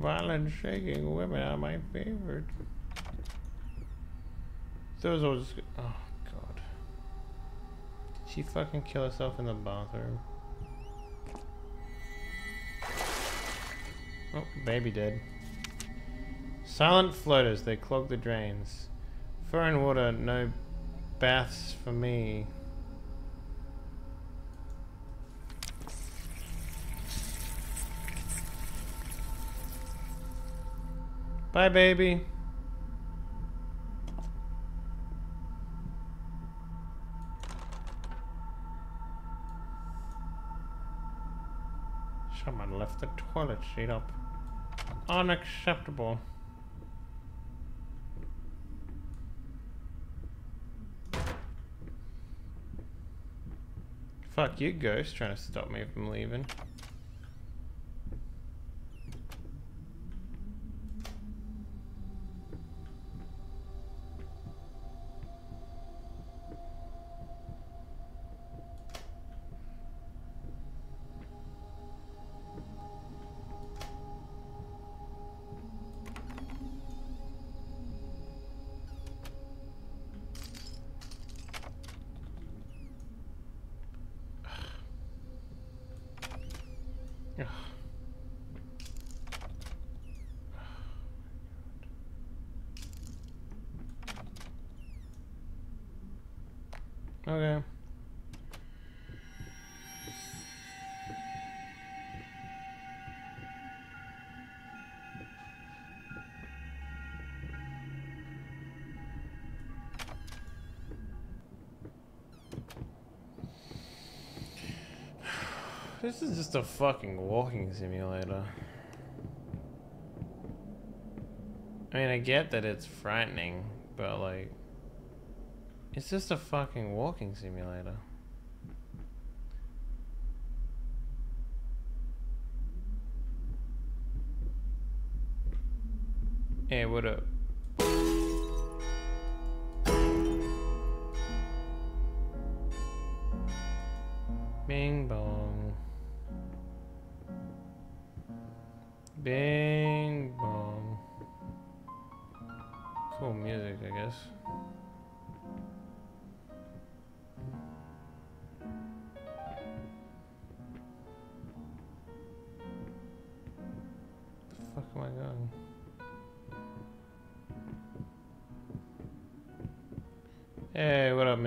Violent shaking women are my favorite. Those are just. Oh, God. Did she fucking kill herself in the bathroom? Oh, baby dead. Silent floaters, they clog the drains. Foreign water, no baths for me. Bye, baby. Someone left the toilet seat up. Unacceptable. Fuck you, ghost, trying to stop me from leaving. This is just a fucking walking simulator. I mean, I get that it's frightening, but like, it's just a fucking walking simulator. Hey, what up?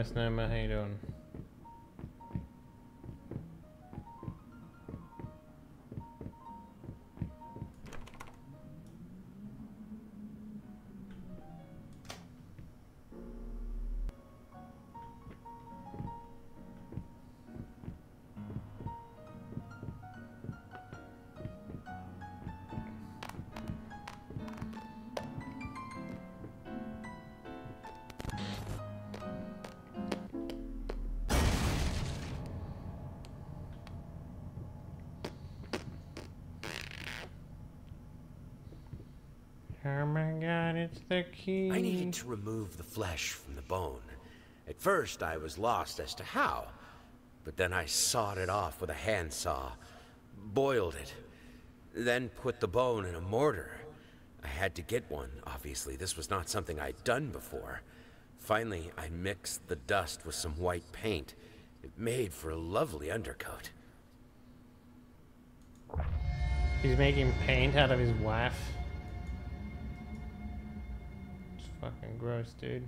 Hey, what Oh my god, it's the key. I needed to remove the flesh from the bone. At first, I was lost as to how, but then I sawed it off with a handsaw, boiled it, then put the bone in a mortar. I had to get one, obviously. This was not something I'd done before. Finally, I mixed the dust with some white paint. It made for a lovely undercoat. He's making paint out of his wife. Fucking gross, dude.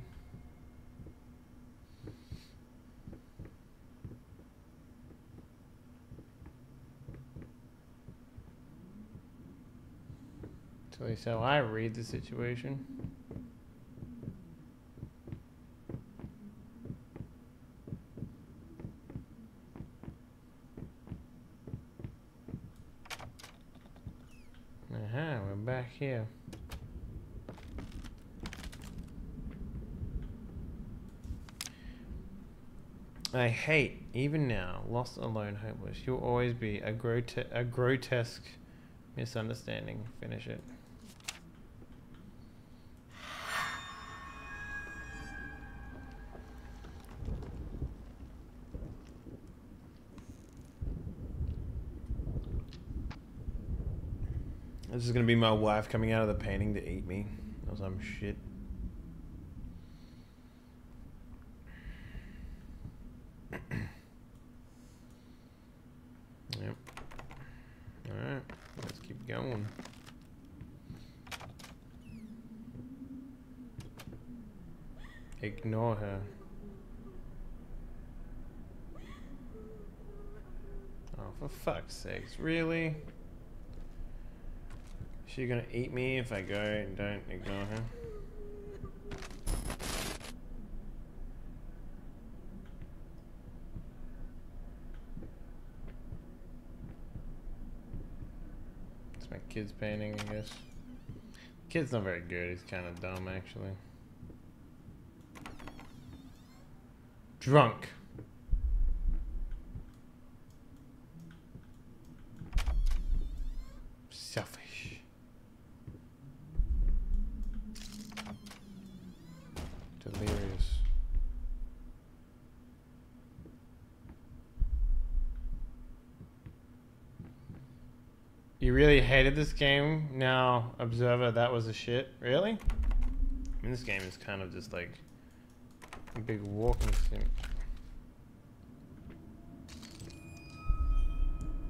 At least how I read the situation. Aha, we're back here. I hate, even now, lost, alone, hopeless. You'll always be a, grote- a grotesque misunderstanding. Finish it. This is gonna be my wife coming out of the painting to eat me or some shit. yep. Alright, let's keep going. Ignore her. Oh, for fuck's sakes, really? Is She gonna eat me if I go and don't ignore her? It's my kid's painting, I guess. Kid's not very good, he's kind of dumb actually. Drunk. Selfish. Delirious. You really hated this game? Now, Observer, that was a shit. Really? I mean, this game is kind of just like big walking sim.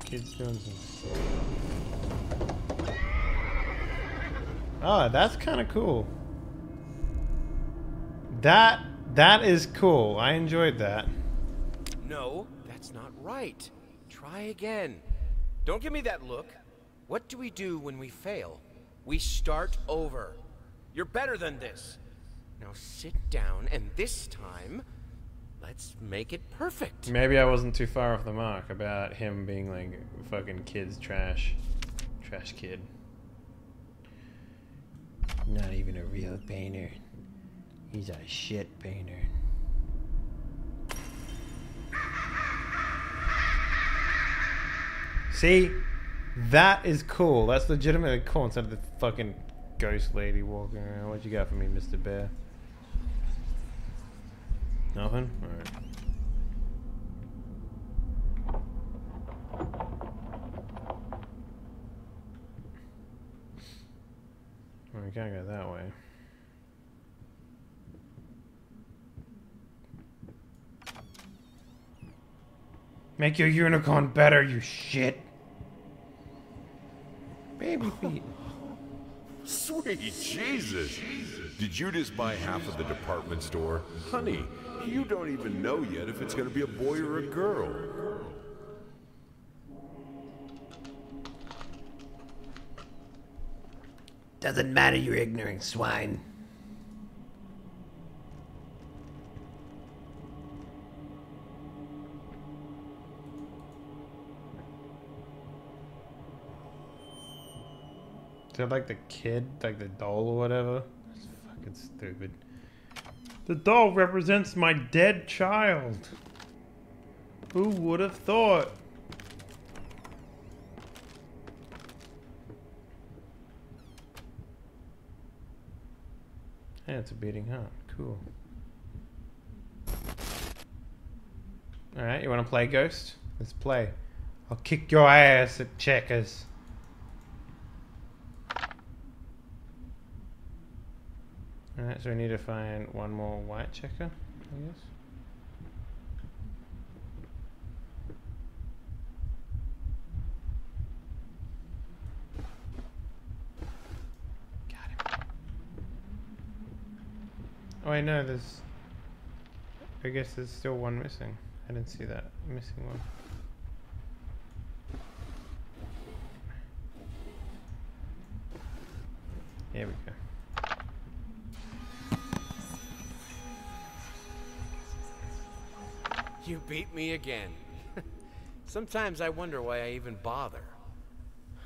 Kids doing some. Oh, that's kind of cool. That that is cool. I enjoyed that. No, that's not right. Try again. Don't give me that look. What do we do when we fail? We start over. You're better than this. Now sit down, and this time, let's make it perfect. Maybe I wasn't too far off the mark about him being like fucking kids trash. Trash kid. Not even a real painter. He's a shit painter. See? That is cool. That's legitimately cool instead of the fucking ghost lady walking around. What you got for me, Mr. Bear? Nothing? Alright. Well, we can't go that way. Make your unicorn better, you shit. Baby feet. Sweet Jesus! Did you just buy half of the department store? Honey, you don't even know yet if it's gonna be a boy or a girl. Doesn't matter, you ignorant swine. Is that like the kid, like the doll or whatever? That's fucking stupid. The doll represents my dead child. Who would have thought? Yeah, it's a beating heart. Cool. Alright, you want to play Ghost? Let's play. I'll kick your ass at checkers. Alright, so we need to find one more white checker, I guess. Got him. Oh, I know there's. I guess there's still one missing. I didn't see that missing one. Here we go. You beat me again. Sometimes I wonder why I even bother.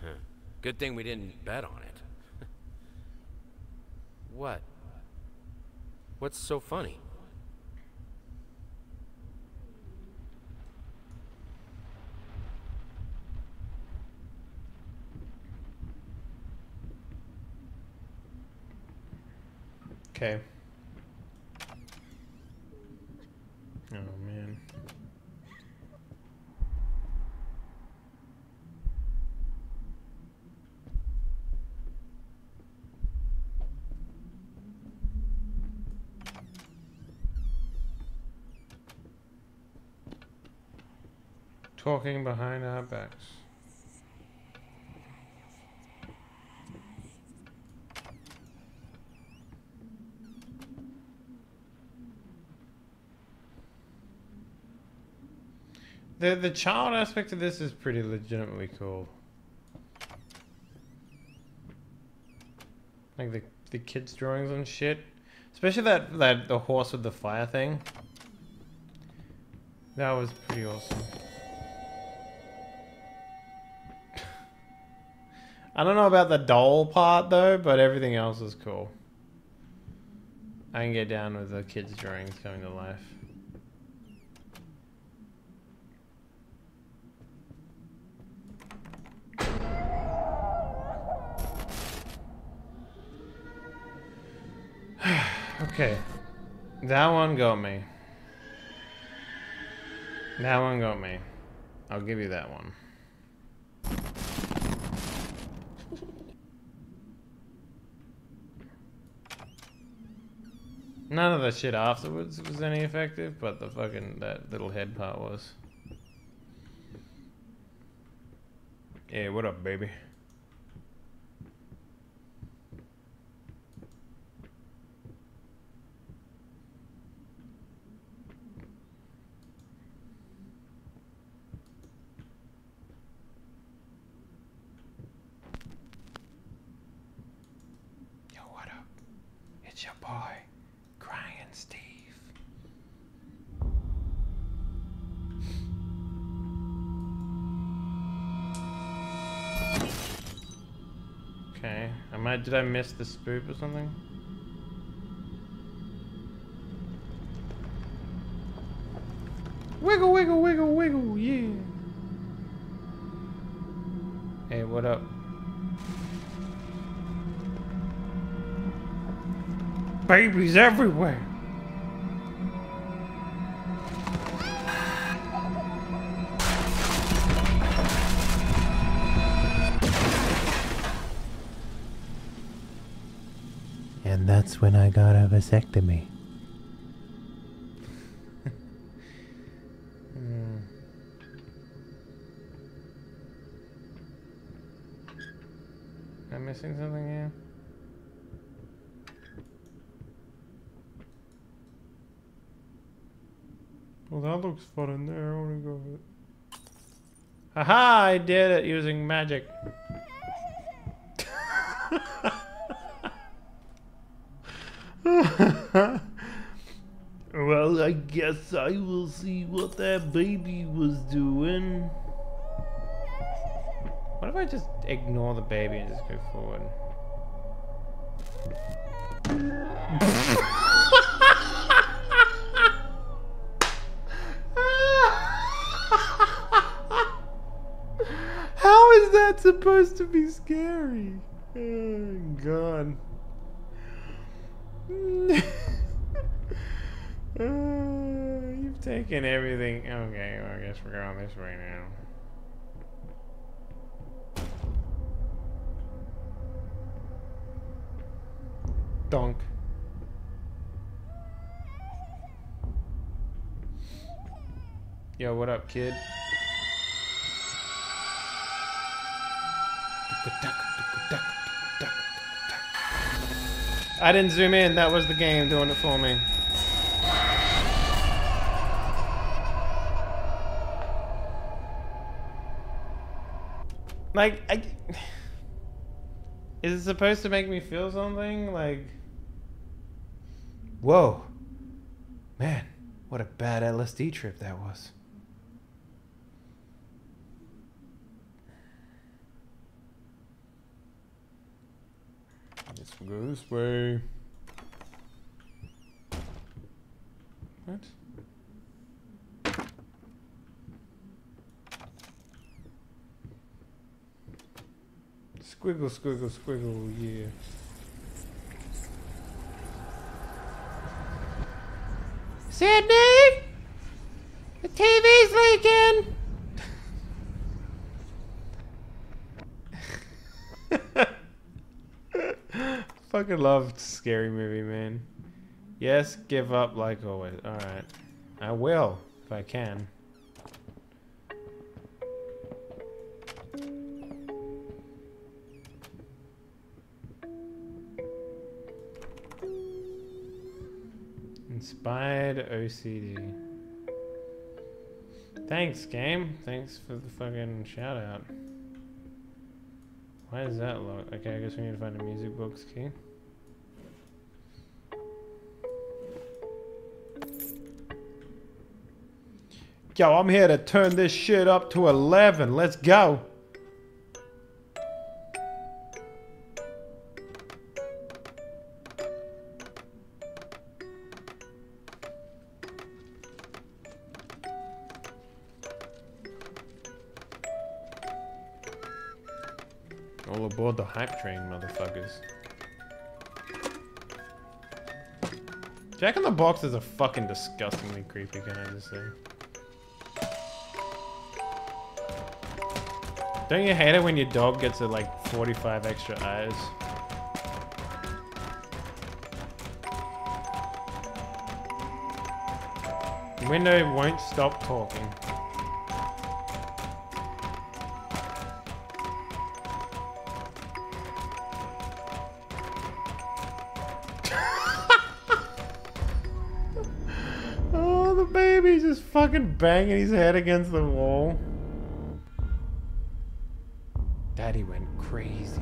Huh. Good thing we didn't bet on it. what? What's so funny? Okay. Oh man. Talking behind our backs. The the child aspect of this is pretty legitimately cool. Like the the kids drawings and shit. Especially that that the horse with the fire thing. That was pretty awesome. I don't know about the doll part though, but everything else is cool. I can get down with the kids' drawings coming to life. okay. That one got me. That one got me. I'll give you that one. None of the shit afterwards was any effective, but the fucking that little head part was. Yeah, what up, baby? Did I miss the spoop or something? Wiggle, wiggle, wiggle, wiggle, yeah. Hey, what up? Babies everywhere. That's when I got a vasectomy. Hmm. Am I missing something here? Well, that looks fun in there. I want to go with it. Haha! I did it using magic. Well, I guess I will see what that baby was doing. What if I just ignore the baby and just go forward? How is that supposed to be scary? Mm, oh, God. Uh, you've taken everything. Okay, well, I guess we're going this way now. Donk. Yo, what up, kid? I didn't zoom in, that was the game doing it for me. Like, I. Is it supposed to make me feel something? Like. Whoa. Man, what a bad LSD trip that was. We'll go this way. What? Squiggle, squiggle, squiggle, yeah. Sydney! The TV's leaking! Fucking loved scary movie, man. Yes, give up like always. Alright. I will, if I can. Inspired OCD. Thanks, game. Thanks for the fucking shout out. Why is that low? Okay, I guess we need to find a music box key. Yo, I'm here to turn this shit up to 11. Let's go. is a fucking disgustingly creepy, can I just say? Don't you hate it when your dog gets a, like 45 extra eyes? Window won't stop talking. Banging his head against the wall. Daddy went crazy.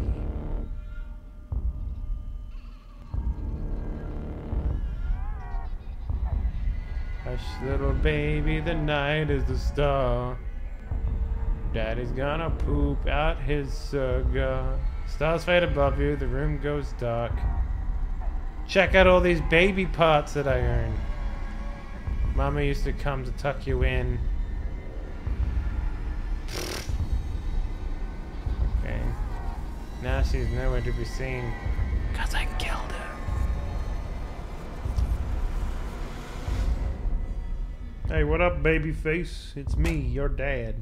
Hush, little baby, the night is the star. Daddy's gonna poop out his cigar. Stars fade above you, the room goes dark. Check out all these baby parts that I own. Mama used to come to tuck you in. Okay. Now she's nowhere to be seen. Cause I killed her. Hey, what up, baby face? It's me, your dad.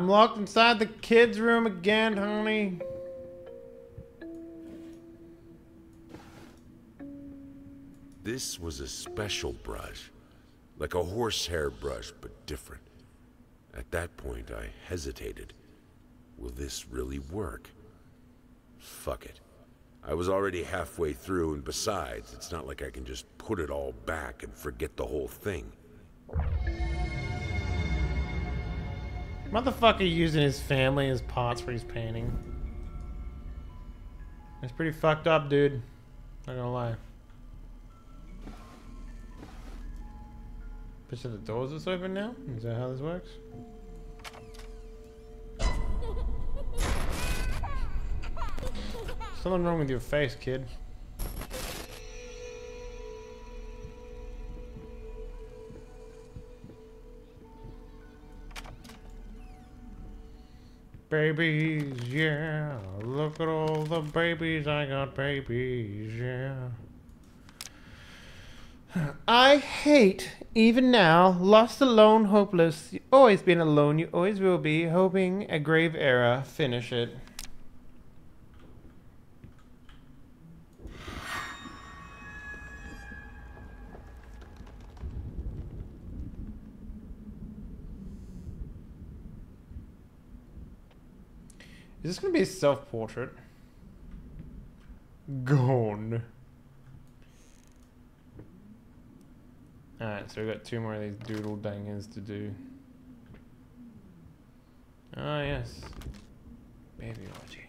I'm locked inside the kids' room again, honey. This was a special brush. Like a horsehair brush, but different. At that point, I hesitated. Will this really work? Fuck it. I was already halfway through, and besides, it's not like I can just put it all back and forget the whole thing. Motherfucker using his family as parts for his painting. It's pretty fucked up, dude. Not gonna lie. Push the doors is open now? Is that how this works? Something wrong with your face, kid. Babies, yeah. Look at all the babies. I got babies, yeah. I hate, even now, lost alone, hopeless. You always been alone, you always will be, hoping a grave era. Finish it. This gonna be a self-portrait? Gone. Alright, so we've got two more of these doodle dangers to do. Ah, yes. Baby orgy.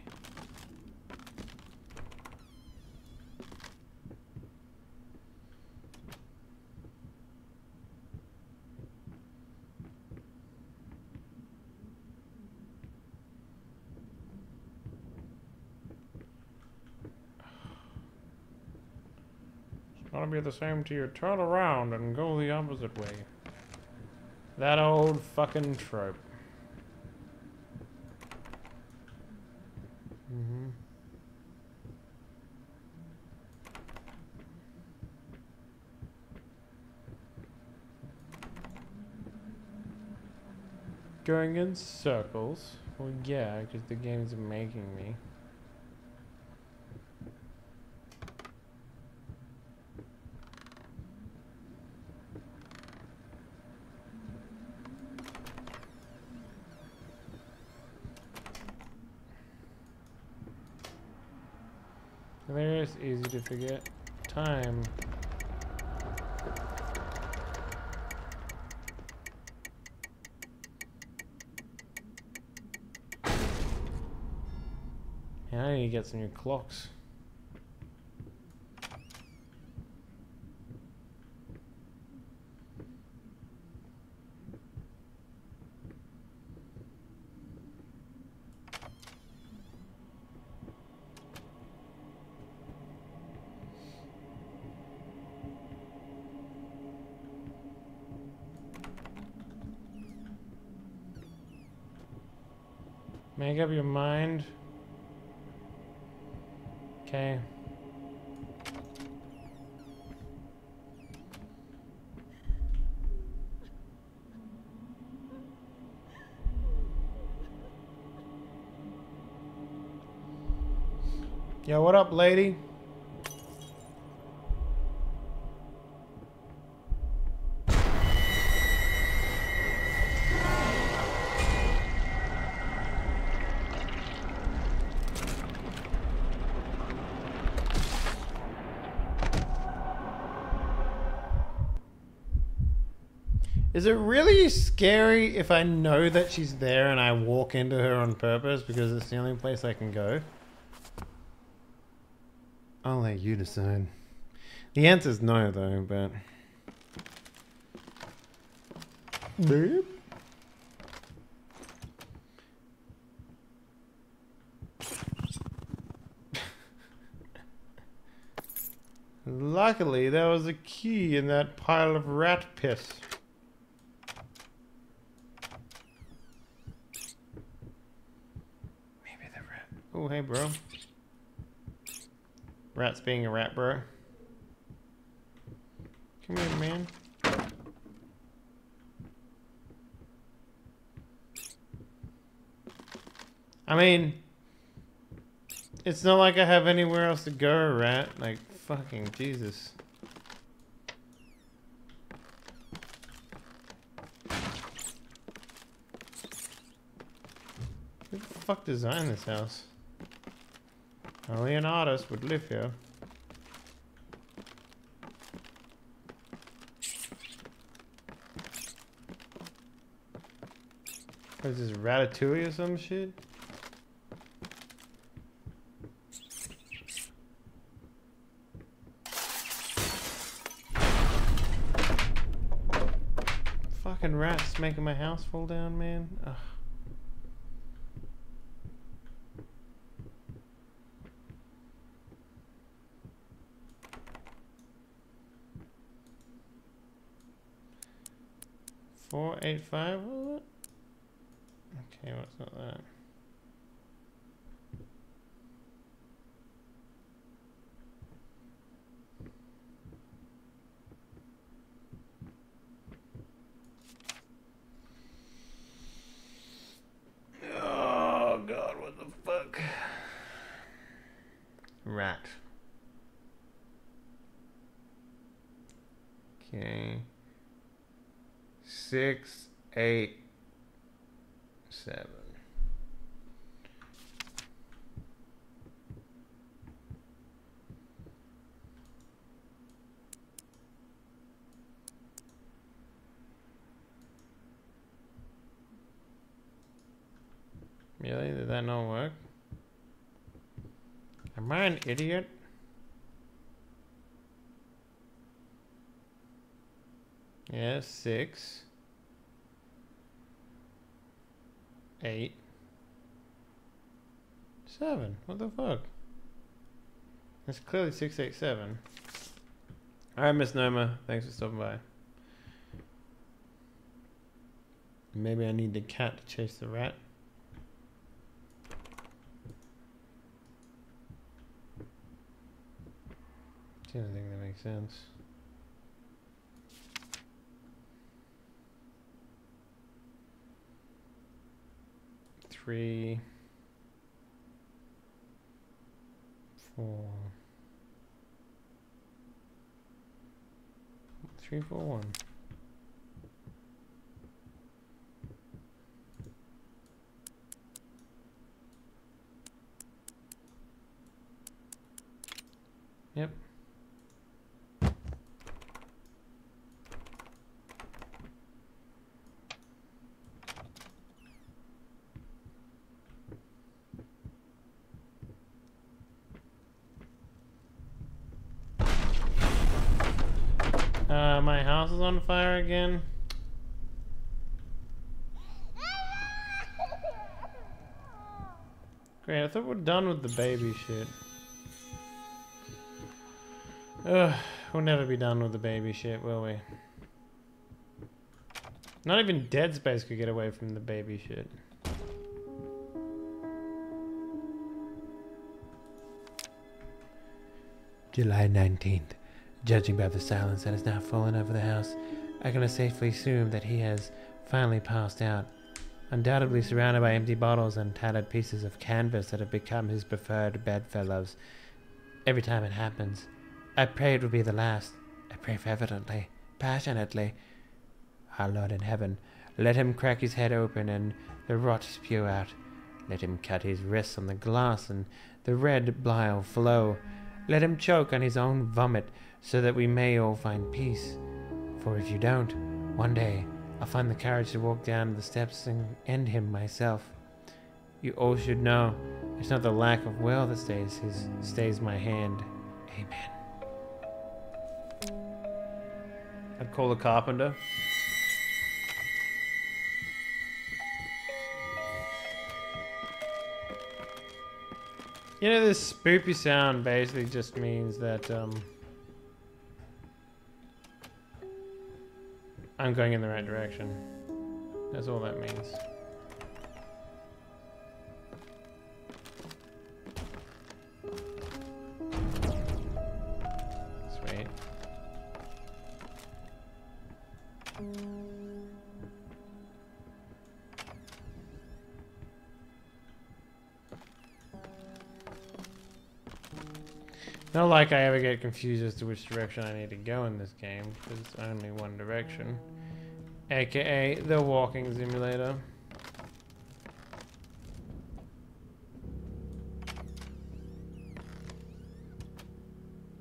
It's gonna be the same to you. Turn around and go the opposite way. That old fucking trope. Mm-hmm. Going in circles. Well, yeah, because the game's making me. There's easy to forget. Time. Yeah, I need to get some new clocks. up your mind? Okay. Yo, what up, lady? Is it really scary if I know that she's there and I walk into her on purpose because it's the only place I can go? I'll let you decide. The answer's no, though, but. Boop. Luckily, there was a key in that pile of rat piss. Maybe the rat. Hey, bro. Rat's being a rat, bro. Come here, man. I mean, it's not like I have anywhere else to go, rat. Like, fucking Jesus. Who the fuck designed this house? Only an artist would live here. What is this, Ratatouille or some shit? Fucking rats making my house fall down, man. Ugh. Four eight five. Okay, what's not that? Oh god, what the fuck? Rat. Okay. Six, eight, seven. Really? Did that not work? Am I an idiot? Yeah, six. Eight. Seven. What the fuck? It's clearly six, eight, seven. Alright, Miss Noma. Thanks for stopping by. Maybe I need the cat to chase the rat. I don't think that makes sense. Three, three, four, one. Yep. My house is on fire again. Great, I thought we're done with the baby shit. Ugh, we'll never be done with the baby shit, will we? Not even Dead Space could get away from the baby shit. July 19th. Judging by the silence that has now fallen over the house, I can safely assume that he has finally passed out. undoubtedly surrounded by empty bottles and tattered pieces of canvas that have become his preferred bedfellows. Every time it happens, I pray it will be the last. I pray fervently, passionately. Our Lord in heaven, let him crack his head open and the rot spew out. Let him cut his wrists on the glass and the red bile flow. Let him choke on his own vomit so that we may all find peace. For if you don't, one day I'll find the courage to walk down the steps and end him myself. You all should know it's not the lack of will that stays his stays my hand. Amen. I'd call the carpenter. You know, this spoopy sound basically just means that, um, I'm going in the right direction. That's all that means. Not like I ever get confused as to which direction I need to go in this game, because it's only one direction. AKA the walking simulator.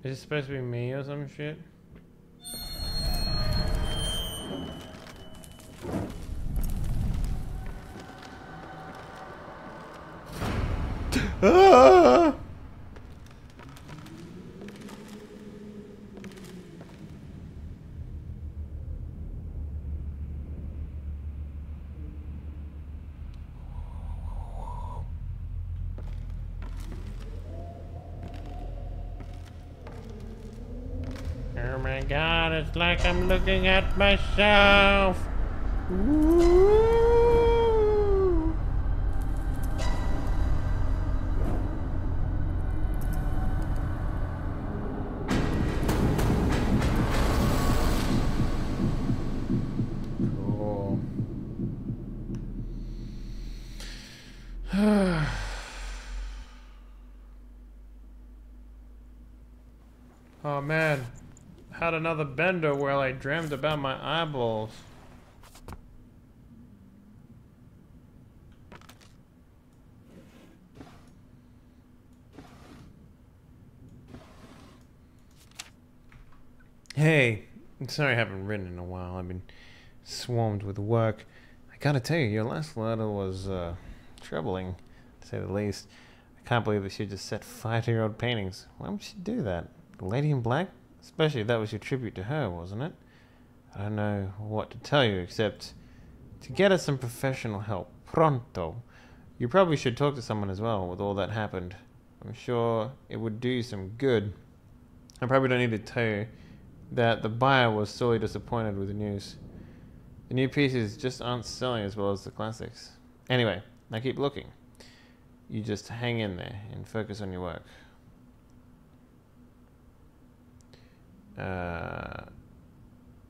Is it supposed to be me or some shit? I'm looking at myself. Ooh. Cool. oh man, had another bender where I dreamed about my eyeballs. Hey, sorry I haven't written in a while. I've been swarmed with work. I gotta tell you, your last letter was uh, troubling, to say the least. I can't believe that she just set fire to your old paintings. Why would she do that? The Lady in Black? Especially if that was your tribute to her, wasn't it? I don't know what to tell you except to get us some professional help. Pronto. You probably should talk to someone as well with all that happened. I'm sure it would do you some good. I probably don't need to tell you that the buyer was sorely disappointed with the news. The new pieces just aren't selling as well as the classics. Anyway, I keep looking. You just hang in there and focus on your work. Uh,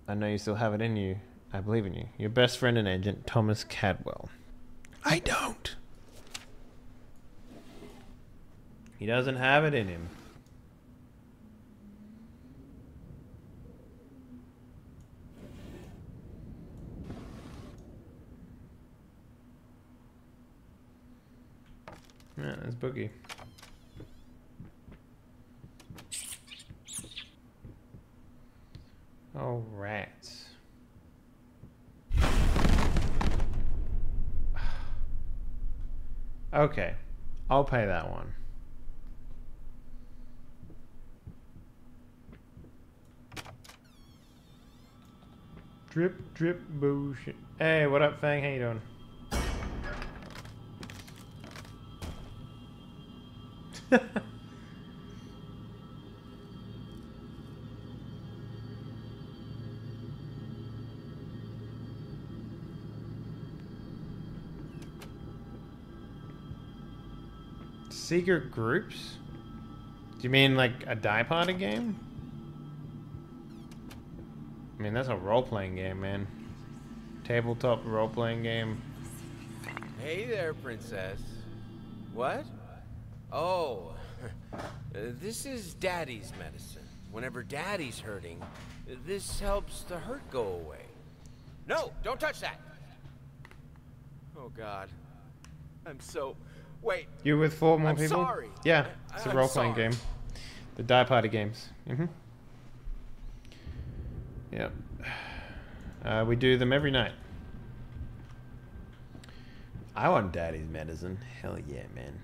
I know you still have it in you. I believe in you. Your best friend and agent, Thomas Cadwell. I don't. He doesn't have it in him. Yeah, that's Boogie. Oh, rats. Okay, I'll pay that one. Drip, drip, bullshit. Hey, what up, Fang? How you doing? Secret groups? Do you mean like a die party game? I mean, that's a role playing game, man. Tabletop role playing game. Hey there, princess. What? Oh, this is Daddy's medicine. Whenever Daddy's hurting, this helps the hurt go away. No, don't touch that. Oh God, I'm so. Wait. You with four more I'm people? sorry. Yeah, it's a I'm role playing sorry. game. The die party games. Mm-hmm. Yep. Uh, we do them every night. I want daddy's medicine. Hell yeah, man.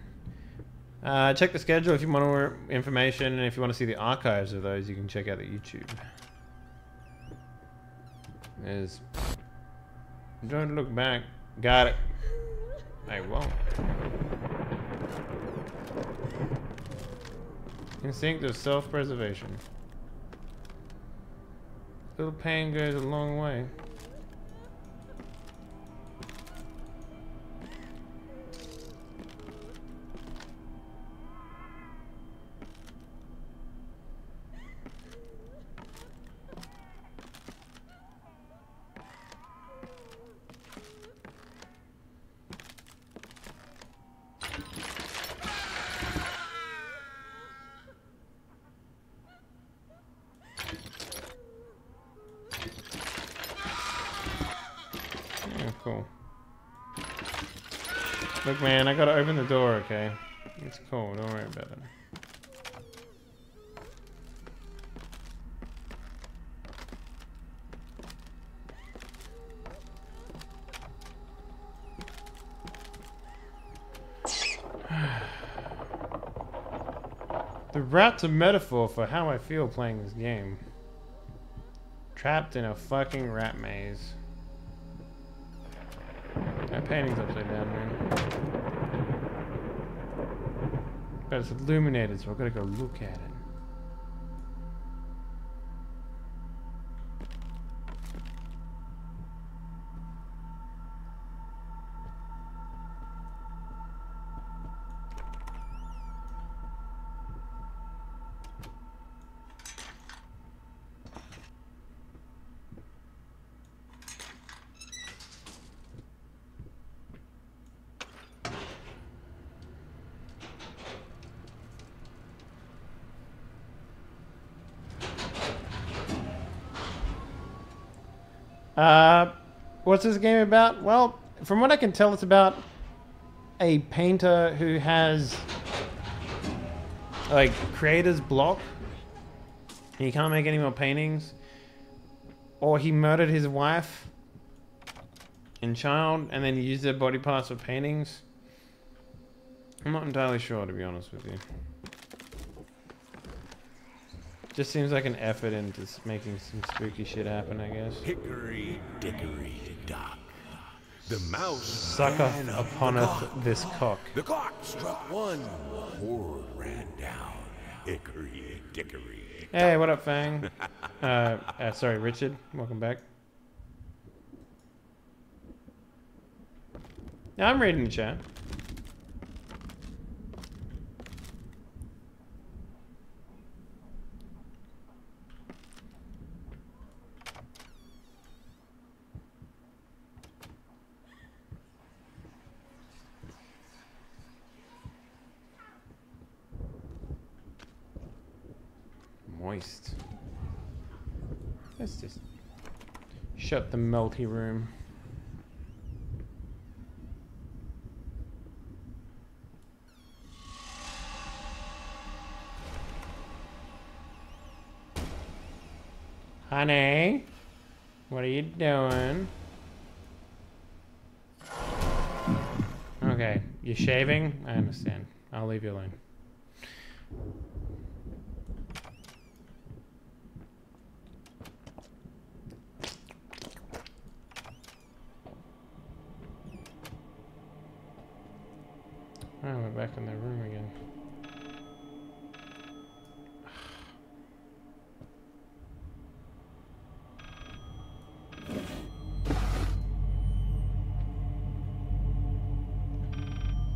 Uh, check the schedule if you want more information, and if you want to see the archives of those, you can check out the YouTube. There's. Don't look back. Got it. I won't. Instinct of self-preservation. Little pain goes a long way. Look, man, I gotta open the door, okay? It's cool, don't worry about it. The rat's a metaphor for how I feel playing this game. Trapped in a fucking rat maze. That painting's upside down, man. But it's illuminated, so I gotta go look at it. What's this game about? Well, from what I can tell, it's about a painter who has like creator's block. He can't make any more paintings, or he murdered his wife and child, and then he used their body parts for paintings. I'm not entirely sure, to be honest with you. Just seems like an effort into making some spooky shit happen, I guess. Hickory dickory dock. The mouse Sucketh ran up the uponeth this cock. The clock struck one. Horde ran down. Hickory dickory. Hey, what up, Fang? uh, uh, sorry, Richard. Welcome back. Now I'm reading the chat. Moist. Let's just shut the melty room. Honey, what are you doing? Okay, you're shaving? I understand. I'll leave you alone. Oh, we're back in the room again.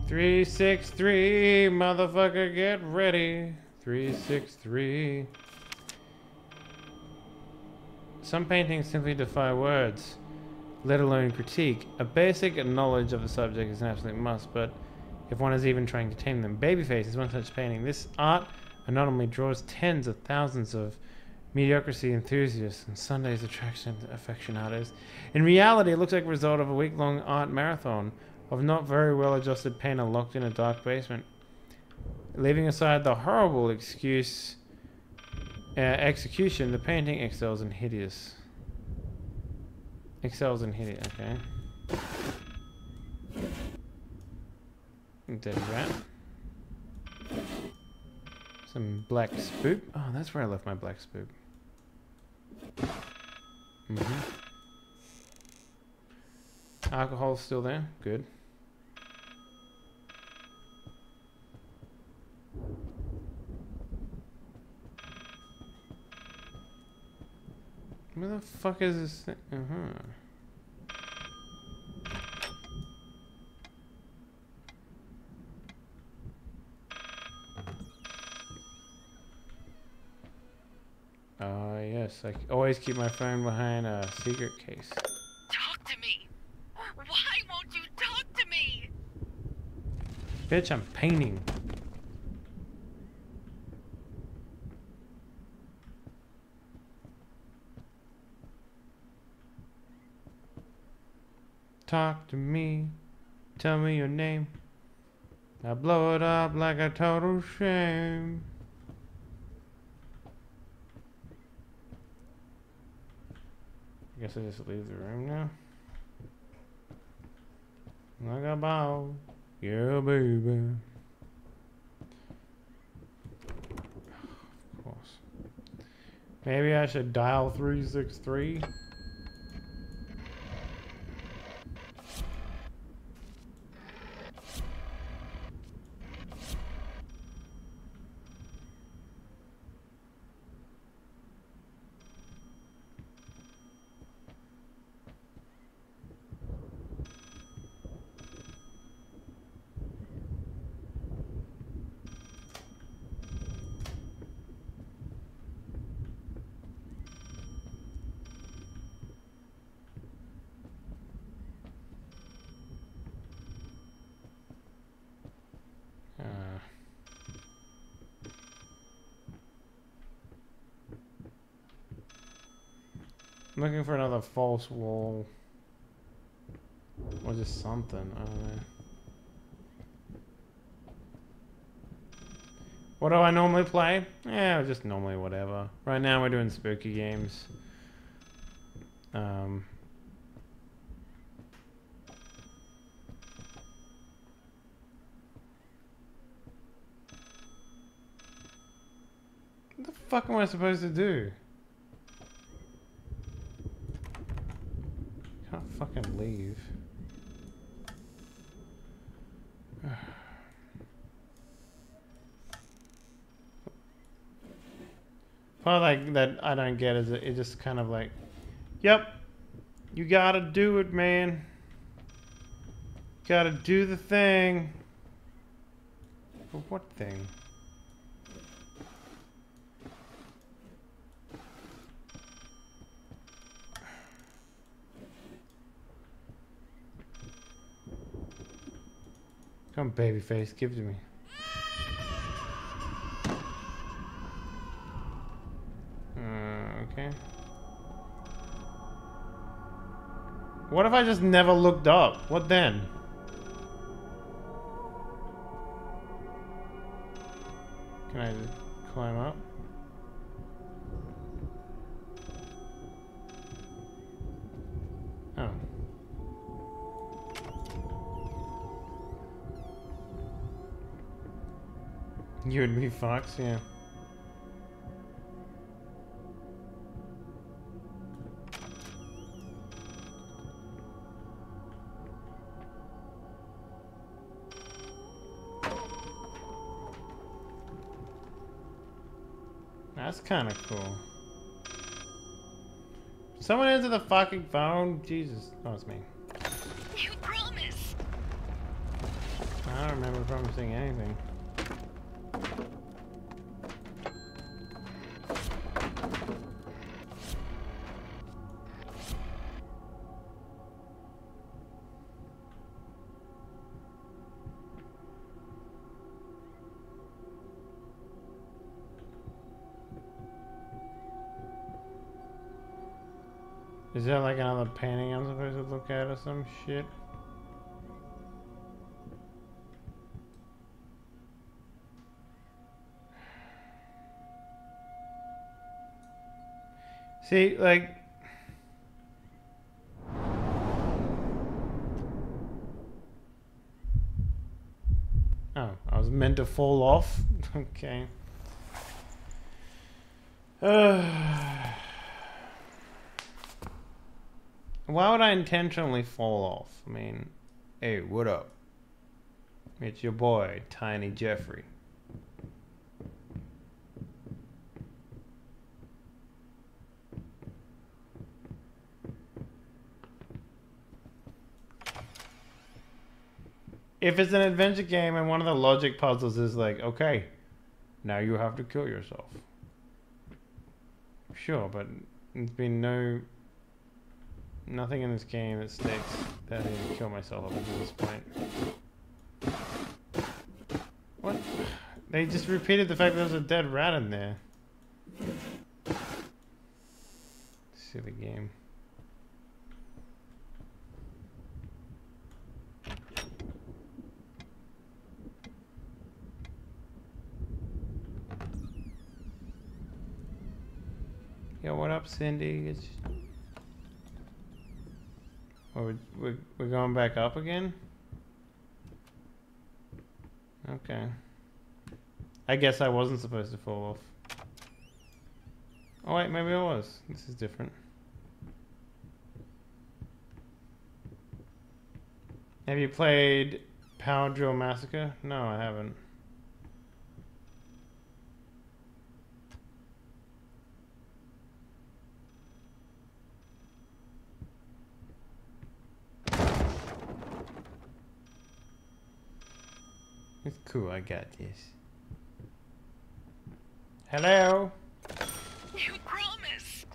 Three six three, motherfucker, get ready. Three six three. Some paintings simply defy words. let alone critique. A basic knowledge of the subject is an absolute must, but if one is even trying to tame them. Babyface is one such painting. This art only draws tens of thousands of mediocrity enthusiasts and Sunday's attraction aficionados. In reality, it looks like a result of a week-long art marathon of not very well-adjusted painter locked in a dark basement. Leaving aside the horrible excuse uh, execution, the painting excels in hideous. Excels in hideous. Okay. Dead rat. Some black spoop. Oh, that's where I left my black spoop. Mm hmm Alcohol's still there. Good. Where the fuck is this thing? Uh-huh. Yes, I always keep my phone behind a secret case. Talk to me. Why won't you talk to me? Bitch, I'm painting. Talk to me. Tell me your name. I blow it up like a total shame. Guess I just leave the room now. Like a ball. Yeah, baby. Of course. Maybe I should dial 363. Uh, I'm looking for another false wall. Or just something. I don't know. What do I normally play? Yeah, just normally whatever. Right now we're doing spooky games. Um, what the fuck am I supposed to do? Can't fucking leave. Part like that I don't get is it, it just kind of like, yep, you gotta do it, man. Gotta do the thing. But what thing? Come, babyface, give it to me. Uh, okay. What if I just never looked up? What then? You would be Fox, yeah. That's kind of cool. Someone answer the fucking phone. Jesus. Oh, it's me. You promise. I don't remember promising anything. Or some shit? See, like... Oh, I was meant to fall off? okay. why would I intentionally fall off? I mean, hey, what up? It's your boy, Tiny Jeffrey. If it's an adventure game and one of the logic puzzles is like, okay, now you have to kill yourself. Sure, but there's been no nothing in this game that states that I need to kill myself up until this point. What? They just repeated the fact there was a dead rat in there. Silly game. Yo, what up, Cindy? It's... We're, we're going back up again? Okay. I guess I wasn't supposed to fall off. Oh wait, maybe I was. This is different. Have you played Power Drill Massacre? No, I haven't. It's cool, I got this. Hello? You promised.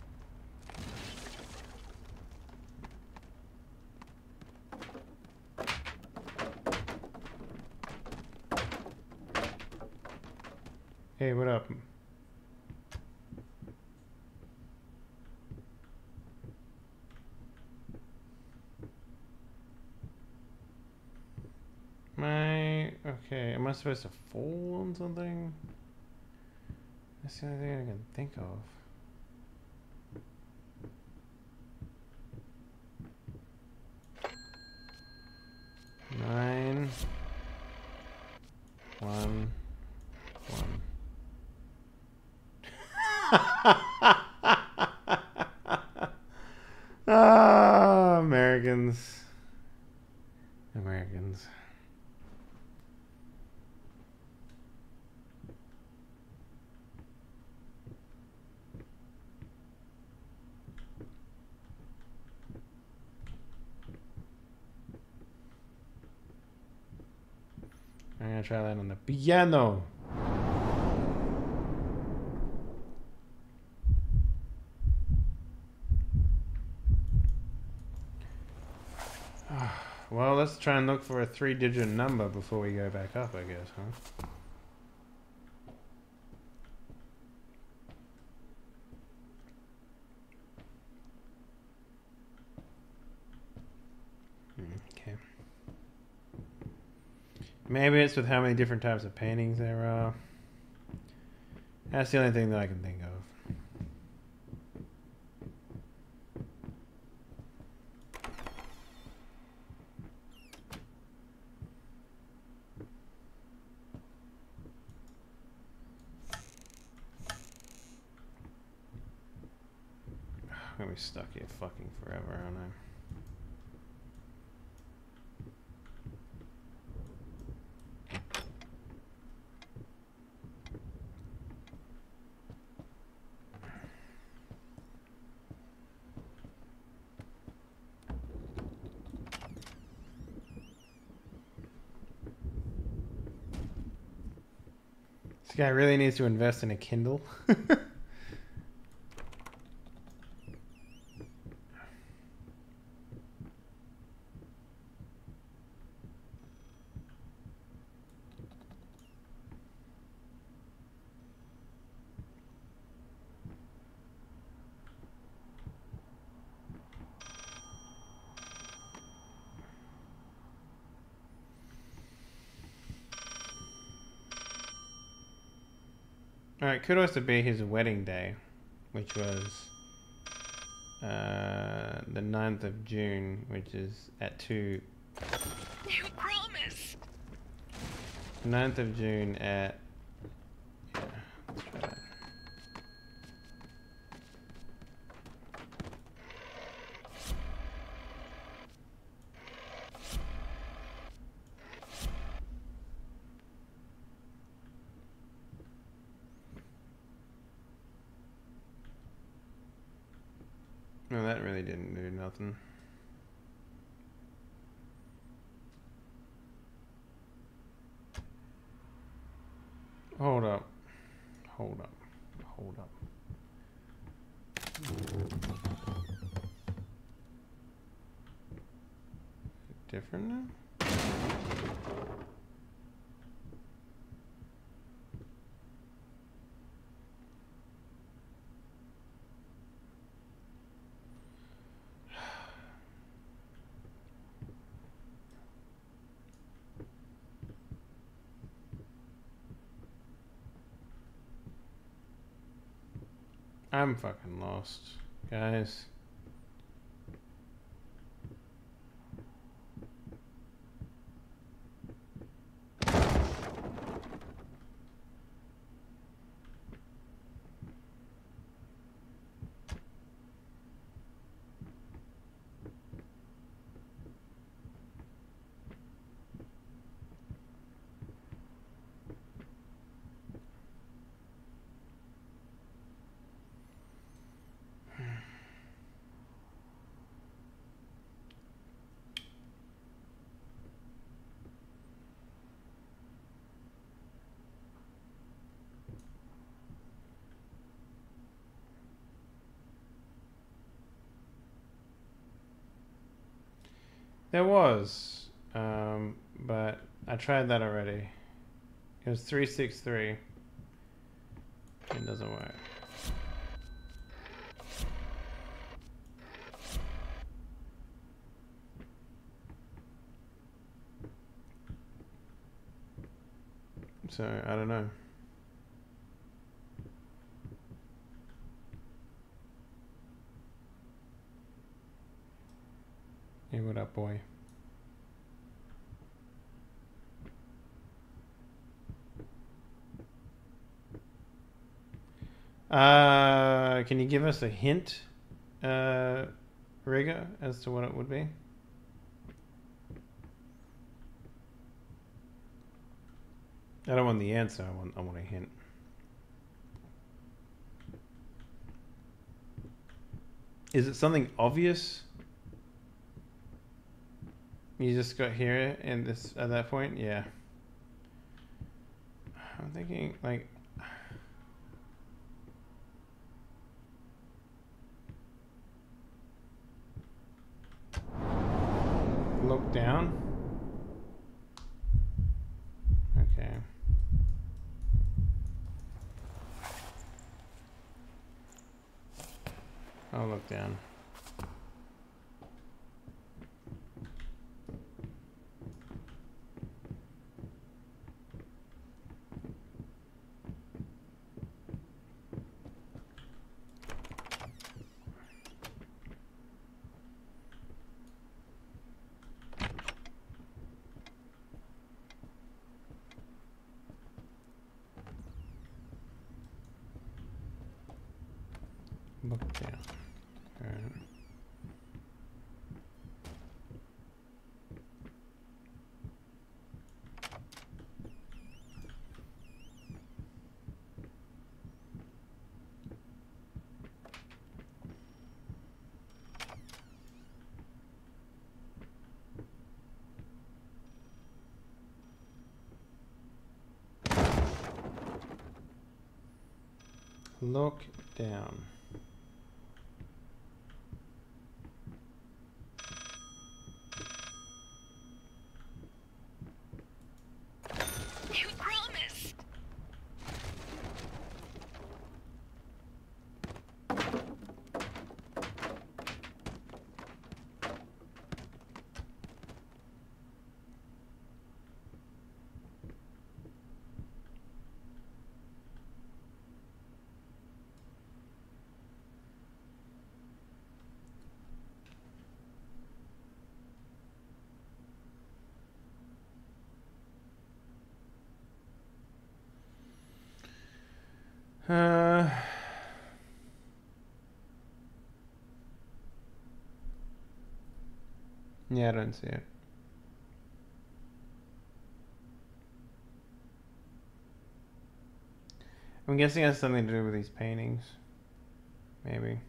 Hey, what up? My okay, am I supposed to fall on something? That's the only thing I can think of. Nine one one. ah, Americans. Americans. I'm gonna try that on the piano. Ah, well, let's try and look for a three-digit number before we go back up, I guess, huh? Okay. Maybe it's with how many different types of paintings there are. That's the only thing that I can think of. I'm gonna be stuck here fucking forever, aren't I? This guy really needs to invest in a Kindle. could also be his wedding day, which was uh, the 9th of June, which is at 2. You promised. 9th of June at. That really didn't do nothing. Hold up. Hold up. Hold up. Different now? I'm fucking lost, guys. There was, um, but I tried that already. It was 363. It doesn't work. So, I don't know. Hey, what up, boy? Uh, can you give us a hint, uh, Riga, as to what it would be? I don't want the answer. I want. I want a hint. Is it something obvious? You just got here in this at that point, yeah. I'm thinking like look down. Okay. I'll look down. Look down. Alright. Look down. You promised. Uh. Yeah, I don't see it. I'm guessing it has something to do with these paintings. Maybe.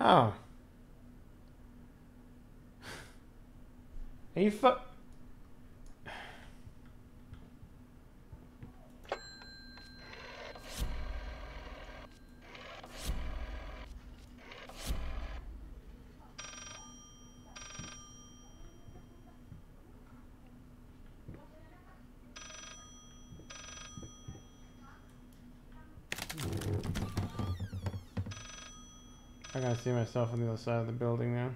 Oh. Are you fu- I gotta see myself on the other side of the building now.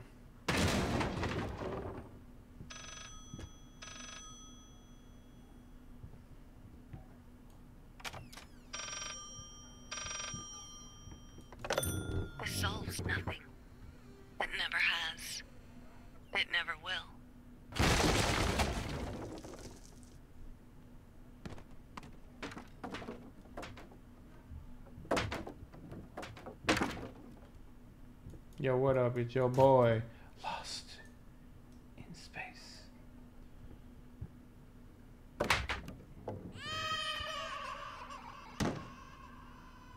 This solves nothing. It never has. It never will. Yo, what up? Your boy. Lost in space.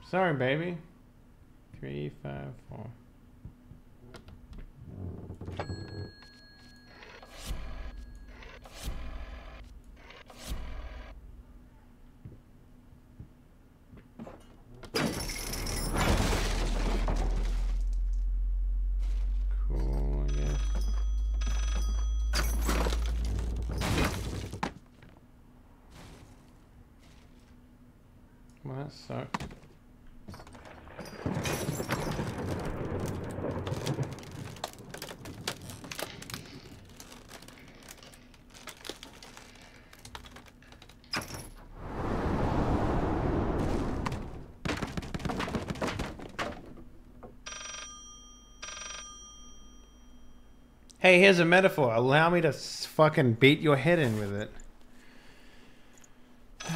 Sorry, baby. Three, five, four. Cool, I guess. Well, that sucks. Hey, here's a metaphor. Allow me to fucking beat your head in with it. You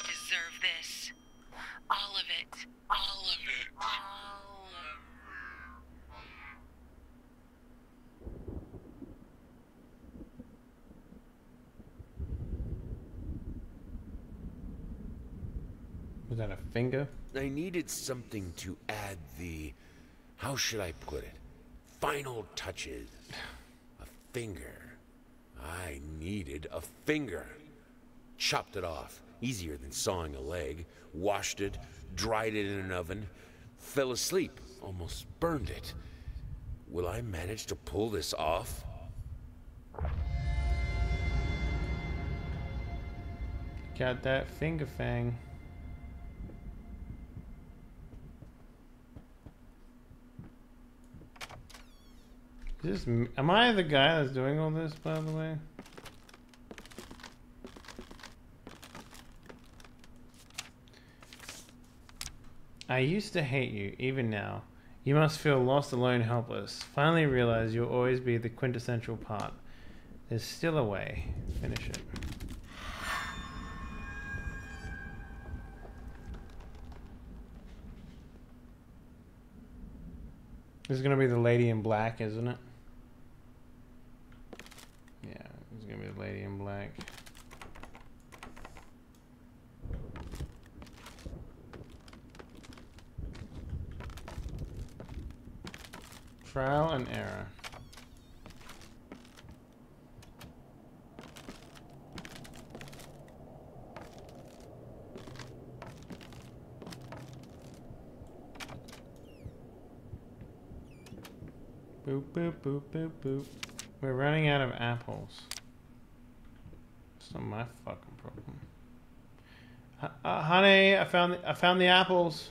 deserve this. All of it. All of it. All of Was that a finger? I needed something to add the. How should I put it? Final touches. A finger. I needed a finger. Chopped it off. Easier than sawing a leg. Washed it. Dried it in an oven. Fell asleep. Almost burned it. Will I manage to pull this off? Got that finger fang. Is this, am I the guy that's doing all this, by the way? I used to hate you, even now. You must feel lost, alone, helpless. Finally realize you'll always be the quintessential part. There's still a way. Finish it. This is gonna be the lady in black, isn't it? Yeah, this is gonna be the lady in black. And error. Boop, boop, boop, boop, boop. We're running out of apples. It's not my fucking problem. Uh, honey, I found I found the apples.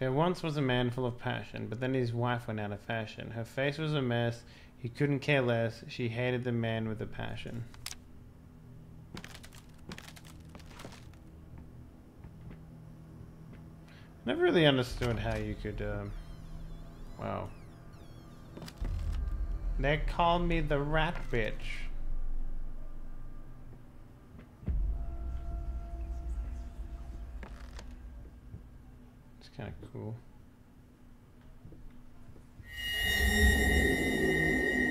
There once was a man full of passion, but then his wife went out of fashion. Her face was a mess. He couldn't care less. She hated the man with a passion. Never really understood how you could, um, wow. They called me the rat bitch. Kind of cool.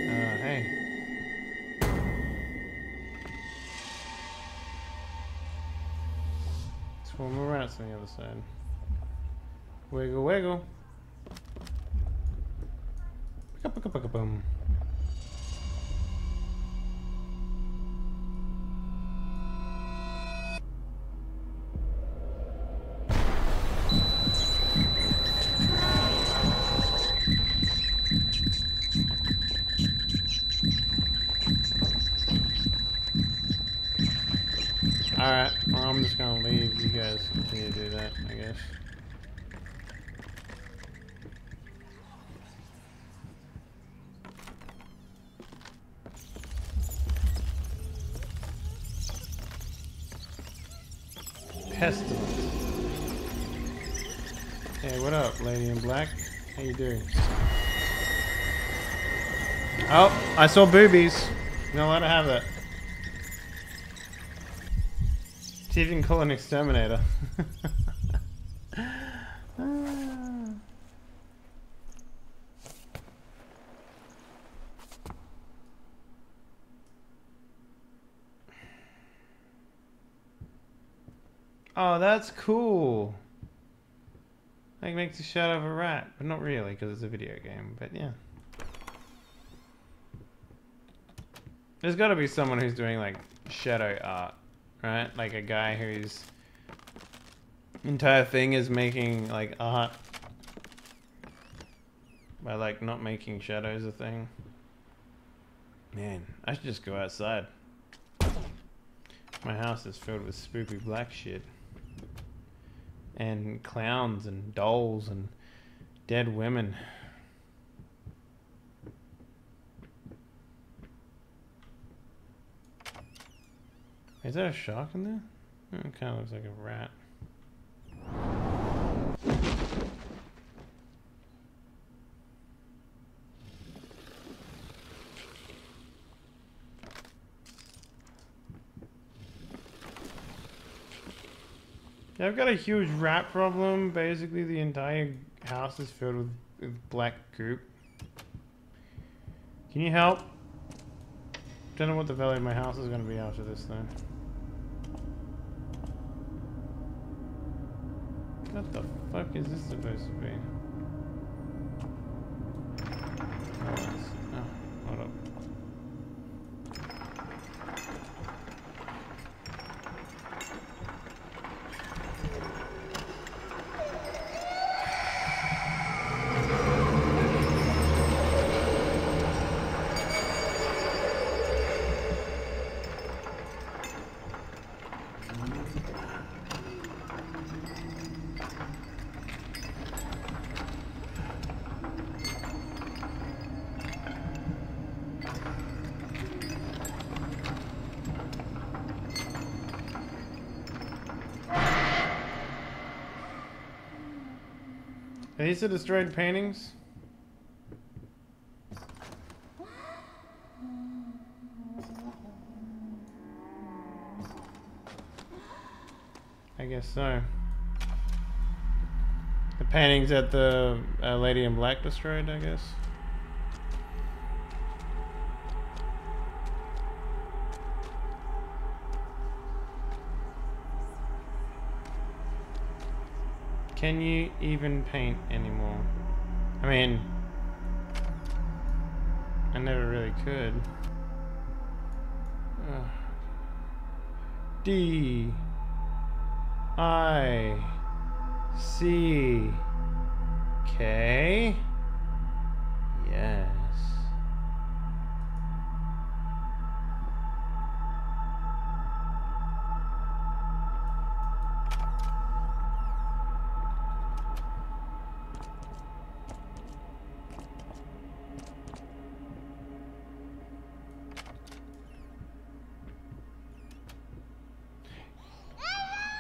Uh, hey. Swarm of rats on the other side. Wiggle, wiggle. Picka, picka, picka, boom. Oh, I saw boobies. No, I don't have that. See if you can call an exterminator. Ah. oh, that's cool. Shadow of a rat, but not really because it's a video game. But yeah. There's got to be someone who's doing like shadow art, right? Like a guy whose entire thing is making like art by like not making shadows a thing. Man, I should just go outside. My house is filled with spooky black shit. And clowns and dolls and dead women. Is that a shark in there? It kind of looks like a rat. Yeah, I've got a huge rat problem. Basically, the entire house is filled with, with black goop. Can you help? Don't know what the value of my house is going to be after this, though. What the fuck is this supposed to be? Oh, it's- oh, hold up. Are these the destroyed paintings? I guess so. The paintings that the uh, Lady in Black destroyed, I guess. Even paint anymore? I mean, I never really could. Ugh. D I C K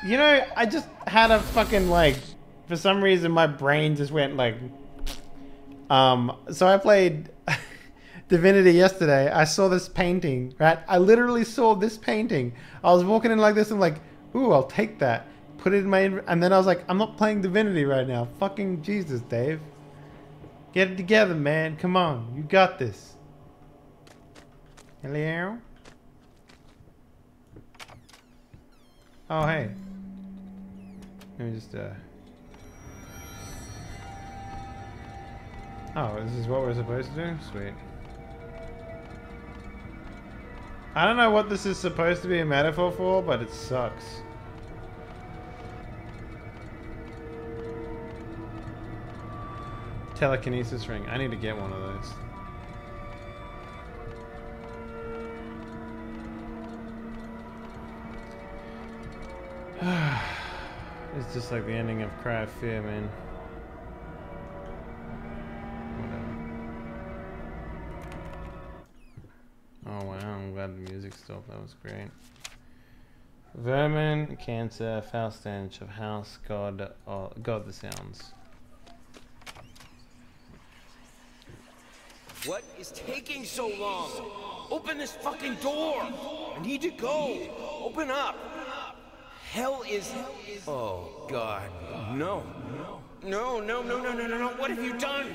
You know, I just had a fucking like, for some reason my brain just went like, um. So I played Divinity yesterday. I saw this painting. Right, I literally saw this painting. I was walking in like this. I'm like, ooh, I'll take that. Put it in my, and then I was like, I'm not playing Divinity right now. Fucking Jesus, Dave. Get it together, man. Come on, you got this. Hello. Oh, hey. Let me just, uh... Oh, this is what we're supposed to do? Sweet. I don't know what this is supposed to be a metaphor for, but it sucks. Telekinesis ring. I need to get one of those. it's just like the ending of Cry of Fear, man. Whatever. Oh wow, I'm glad the music stopped. That was great. Vermin, Cancer, Foul Stench of House, God, oh, God the Sounds. What is taking so long? Open this fucking door! I need to go! Open up! Hell is. Oh, God. No. No, no, no, no, no, no, no. What have you done?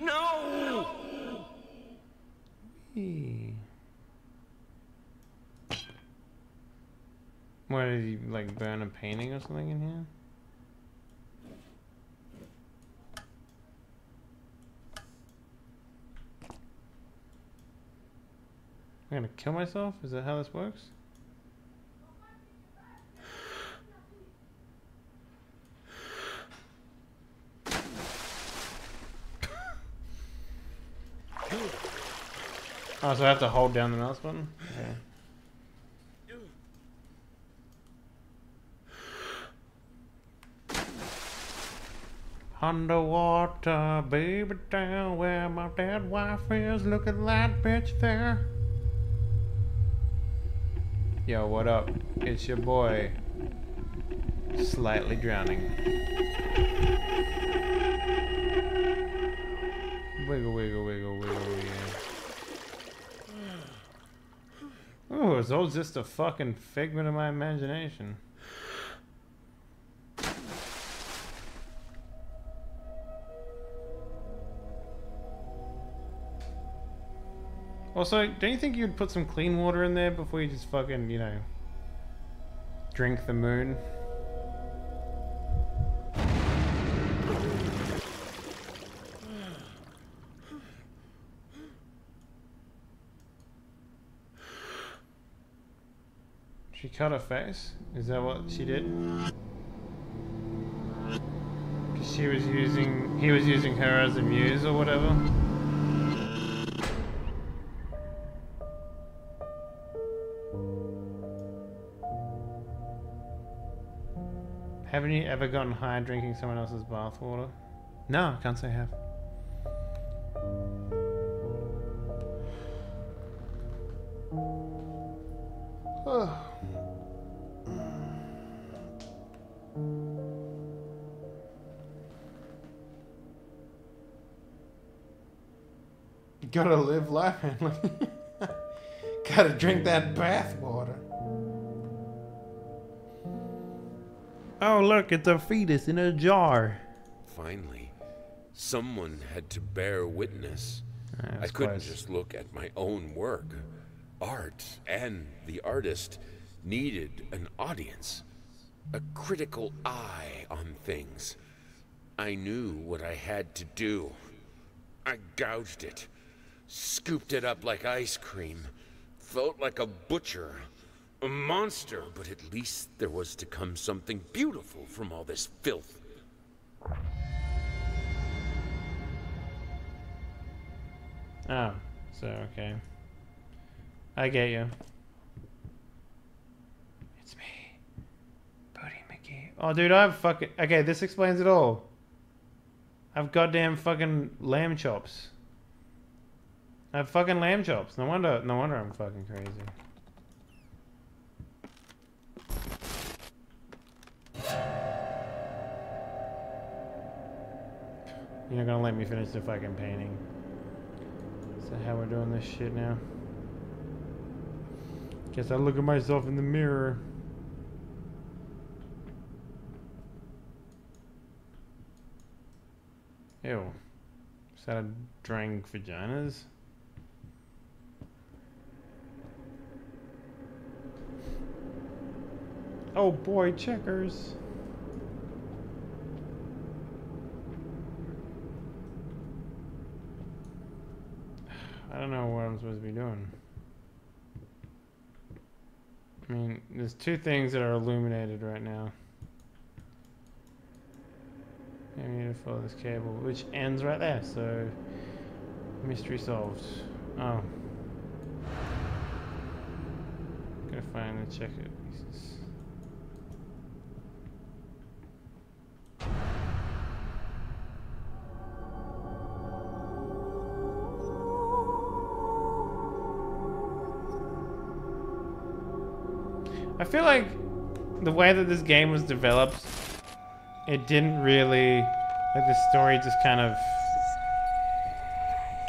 No! Hey. What did you like burn a painting or something in here? I'm gonna kill myself? Is that how this works? Oh, so I have to hold down the mouse button? Okay. Underwater, baby down where my dead wife is. Look at that bitch there. Yo, what up? It's your boy. Slightly drowning. Wiggle, wiggle, wiggle, wiggle, yeah. Oh, it's all just a fucking figment of my imagination. Also, don't you think you'd put some clean water in there before you just fucking, you know, drink the moon? Cut her face? Is that what she did? Because she was using, he was using her as a muse or whatever? Haven't you ever gotten high drinking someone else's bathwater? No, I can't say I have. You gotta live life, man. gotta drink that bath water. Oh, look, it's a fetus in a jar. Finally, someone had to bear witness. Yeah, I couldn't close. just look at my own work. Art and the artist needed an audience, a critical eye on things. I knew what I had to do. I gouged it, scooped it up like ice cream, felt like a butcher, a monster, but at least there was to come something beautiful from all this filth. Oh, so okay. I get you. It's me, Bodie McGee. Oh, dude, I have fucking. Okay, this explains it all. I've goddamn fucking lamb chops. I have fucking lamb chops. No wonder, no wonder I'm fucking crazy. You're not gonna let me finish the fucking painting. Is that how we're doing this shit now? Guess I look at myself in the mirror. Ew. Is that a drank vaginas? Oh boy, checkers. I don't know what I'm supposed to be doing. I mean, there's two things that are illuminated right now. I need to follow this cable, which ends right there, so mystery solved. Oh. Gotta find the checker way that this game was developed, it didn't really, like the story just kind of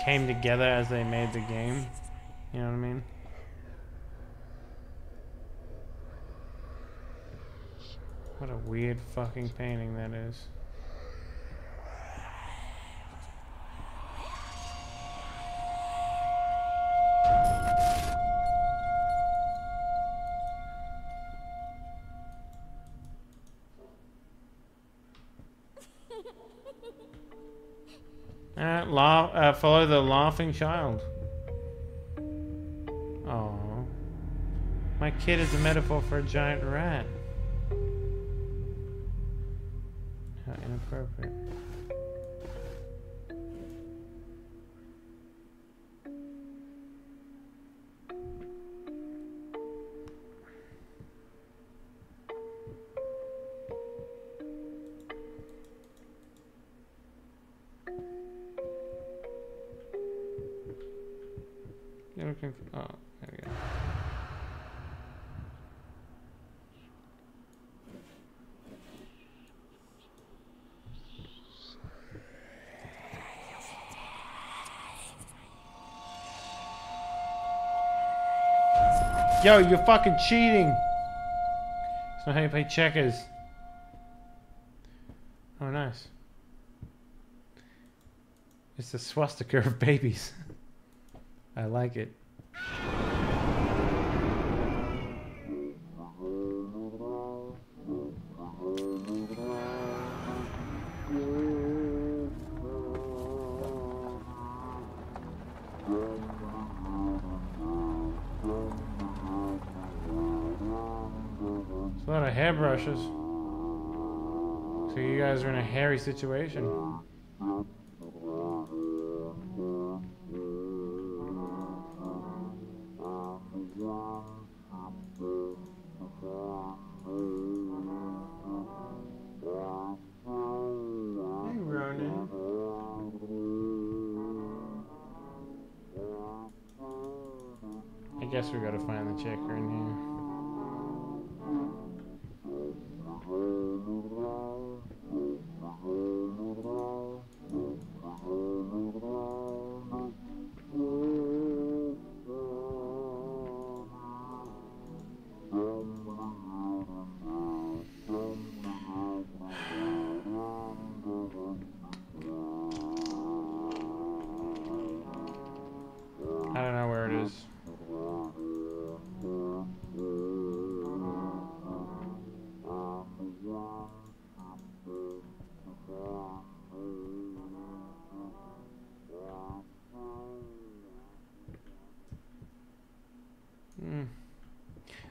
came together as they made the game. You know what I mean? What a weird fucking painting that is. Follow the laughing child. Oh, my kid is a metaphor for a giant rat. How inappropriate. Yo, you're fucking cheating. It's not how you play checkers. Oh, nice. It's the swastika of babies. I like it. So you guys are in a hairy situation.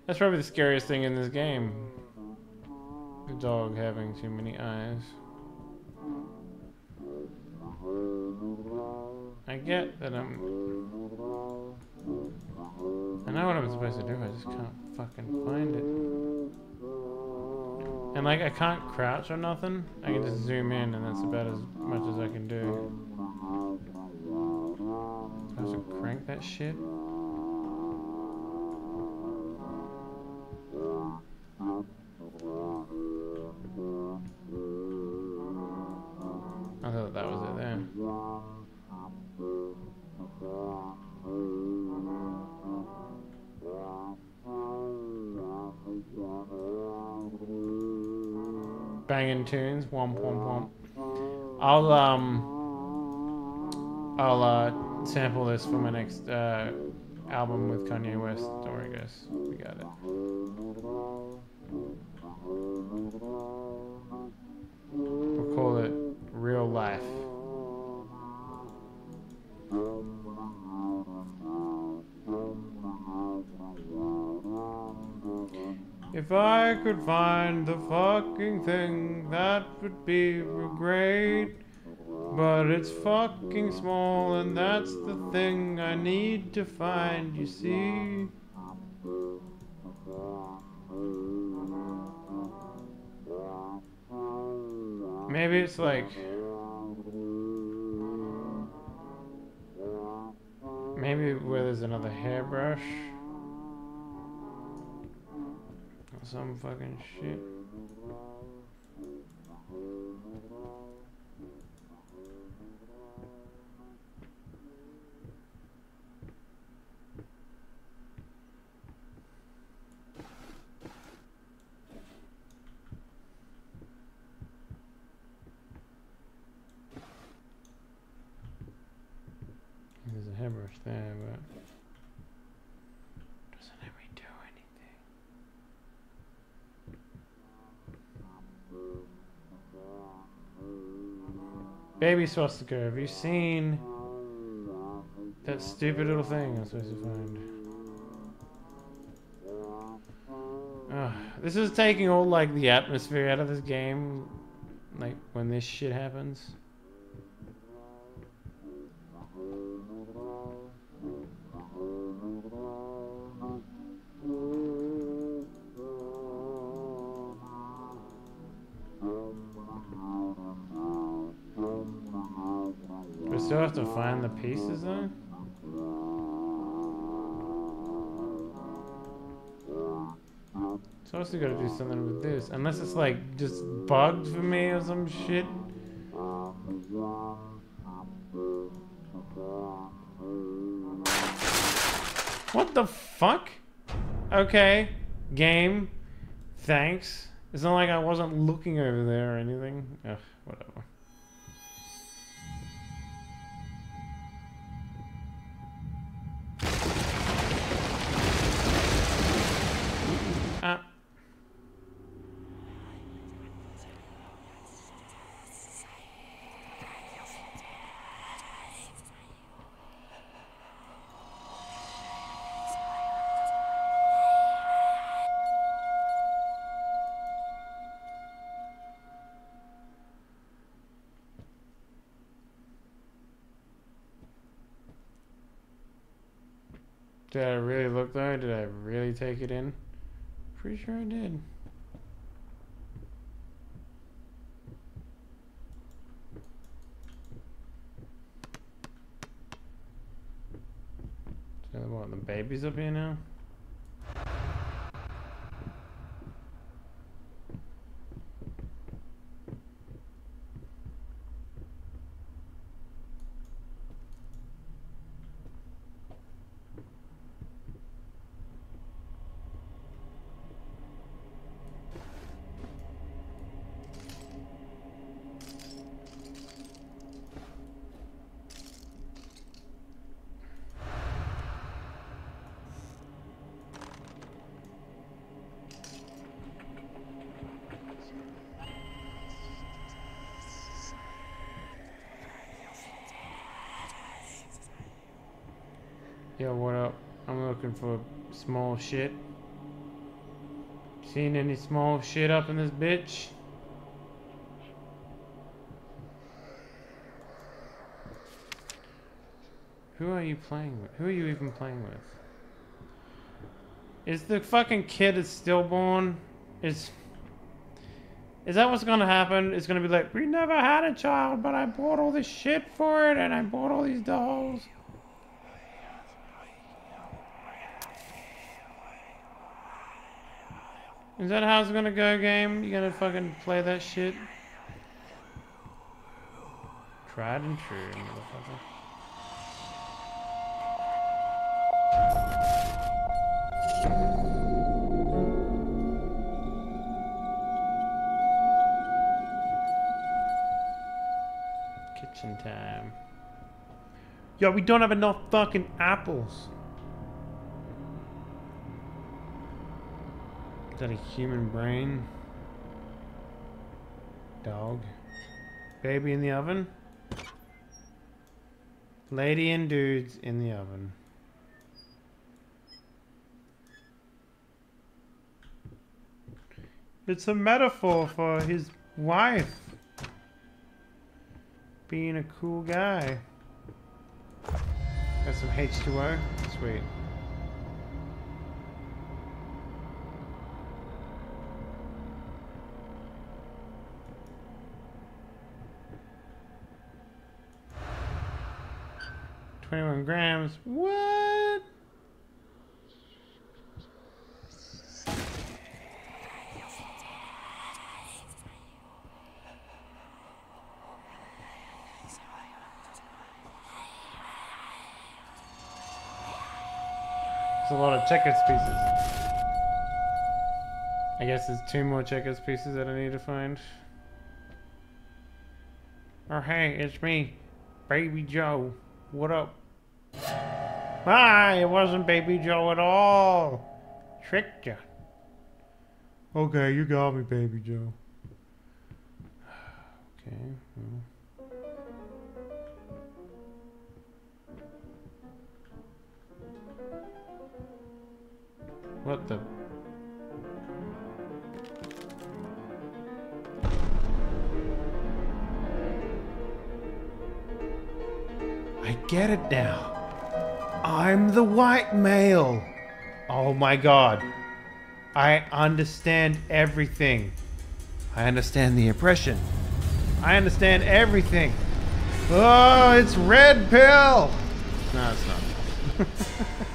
That's probably the scariest thing in this game. The dog having too many eyes. I get that I'm. I know what I'm supposed to do, I just can't fucking find it. And like, I can't crouch or nothing. I can just zoom in, and that's about as much as I can do. I have to crank that shit. Womp womp womp. I'll um. I'll uh sample this for my next uh album with Kanye West. Don't worry, guys. We got it. It's fucking small, and that's the thing I need to find, you see. Maybe it's like. Maybe where there's another hairbrush. Some fucking shit. A there, but doesn't let me do anything. Baby swastika, have you seen that stupid little thing I'm supposed to find? Ugh, this is taking all like the atmosphere out of this game, like when this shit happens. Still have to find the pieces though? So I also gotta do something with this. Unless it's like just bugged for me or some shit. What the fuck? Okay. Game. Thanks. It's not like I wasn't looking over there or anything. Ugh, whatever. Take it in? Pretty sure I did. So what, the baby's up here now? Yo, what up? I'm looking for small shit. Seen any small shit up in this bitch? Who are you playing with? Who are you even playing with? Is the fucking kid is stillborn? Is is that what's gonna happen? It's gonna be like, we never had a child, but I bought all this shit for it, and I bought all these dolls. Is that how it's gonna go, game? You gonna fucking play that shit? Tried and true, motherfucker. Kitchen time. Yo, we don't have enough fucking apples. Is that a human brain? Dog. Baby in the oven? Lady and dudes in the oven. It's a metaphor for his wife being a cool guy. Got some H2O? Sweet. Twenty-one grams. What? There's a lot of checkers pieces. I guess there's two more checkers pieces that I need to find. Oh hey, it's me, Baby Joe. What up? Ah, it wasn't Baby Joe at all. Tricked you. Okay, you got me, Baby Joe. Okay. Well. What the? I get it now. I'm the white male. Oh my god. I understand everything. I understand the oppression. I understand everything. Oh, it's red pill. No, it's not.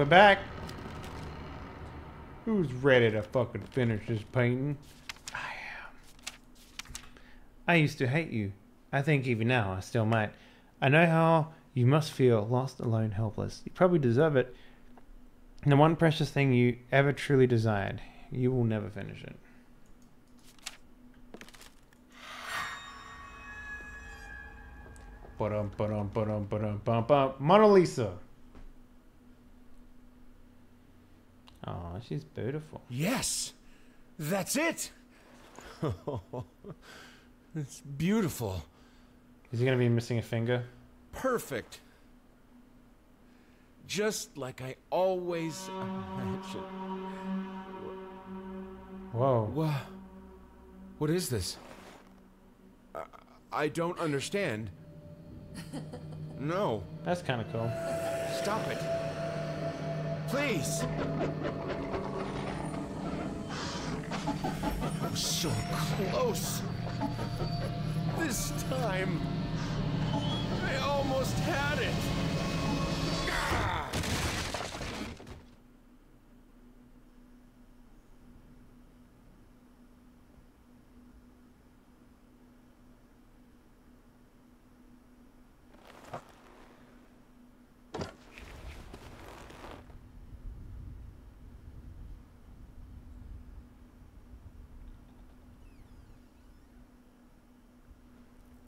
we're back. Who's ready to fucking finish this painting? I am. I used to hate you. I think even now I still might. I know how you must feel lost, alone, helpless. You probably deserve it. And the one precious thing you ever truly desired, you will never finish it. Ba-dum, ba-dum, ba-dum, ba-dum, bum, bum. Mona Lisa. Oh, she's beautiful. Yes, that's it. it's beautiful. Is he gonna be missing a finger? Perfect. Just like I always imagined. Whoa. What? What is this? I, I don't understand. No. That's kind of cool. Stop it. Please. I was so close. This time, I almost had it. Ah!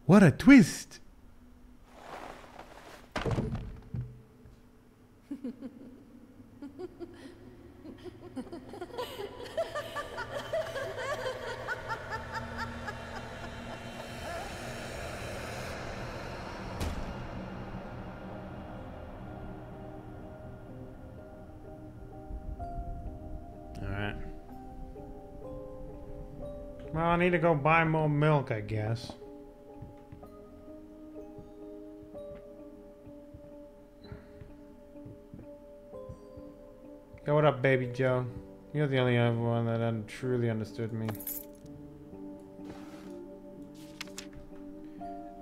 What a twist! Alright. Well, I need to go buy more milk, I guess. What up, baby Joe? You're the only other one that un truly understood me.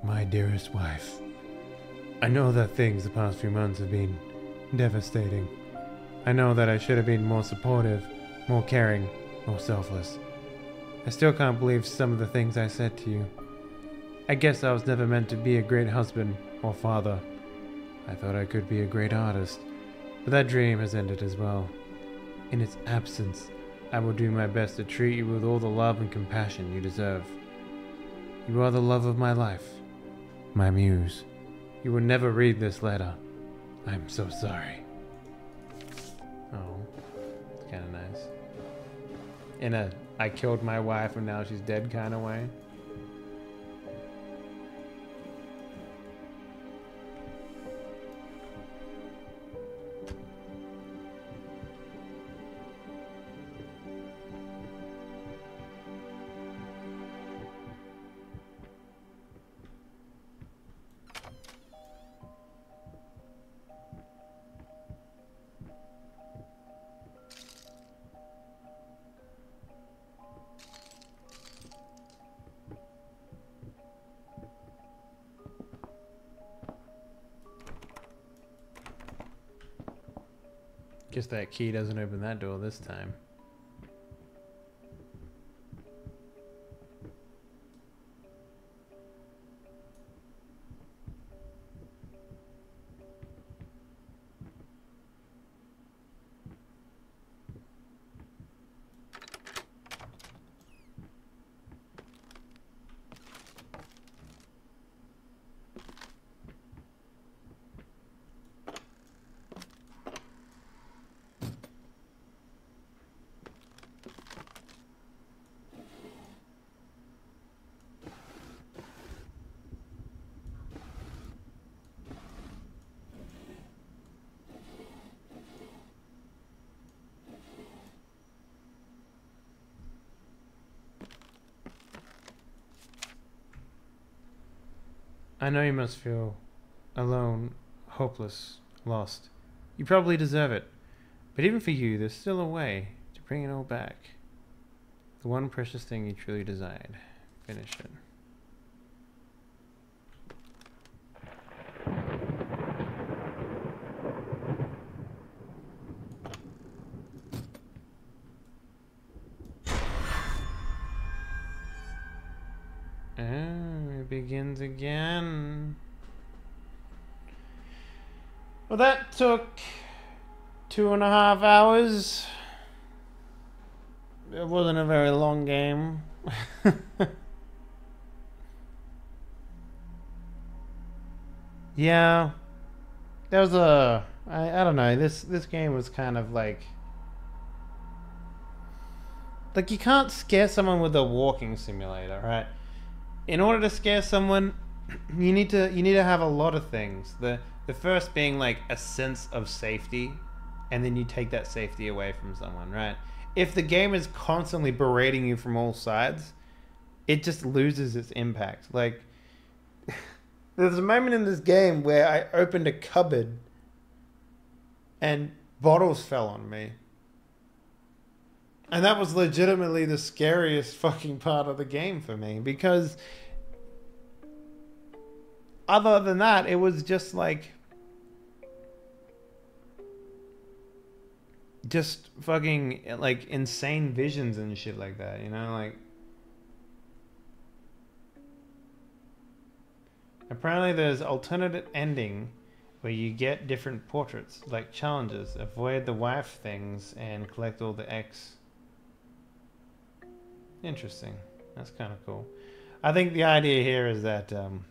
My dearest wife, I know that things the past few months have been devastating. I know that I should have been more supportive, more caring, more selfless. I still can't believe some of the things I said to you. I guess I was never meant to be a great husband or father. I thought I could be a great artist, but that dream has ended as well. In its absence, I will do my best to treat you with all the love and compassion you deserve. You are the love of my life, my muse. You will never read this letter. I'm so sorry. Oh, it's kind of nice. In a I killed my wife and now she's dead kind of way. Key doesn't open that door this time. I know you must feel alone, hopeless, lost. You probably deserve it. But even for you, there's still a way to bring it all back. The one precious thing you truly desired. Finish it. Took two and a half hours. It wasn't a very long game. yeah, there was a I, I don't know. This this game was kind of like like you can't scare someone with a walking simulator, right? In order to scare someone, you need to you need to have a lot of things. The the first being like a sense of safety, and then you take that safety away from someone, right? If the game is constantly berating you from all sides, it just loses its impact. Like there's a moment in this game where I opened a cupboard and bottles fell on me. And that was legitimately the scariest fucking part of the game for me because other than that, it was just like just fucking like insane visions and shit like that, you know, like Apparently there's alternate ending where you get different portraits, like challenges, avoid the wife things and collect all the X Interesting. That's kind of cool. I think the idea here is that, um,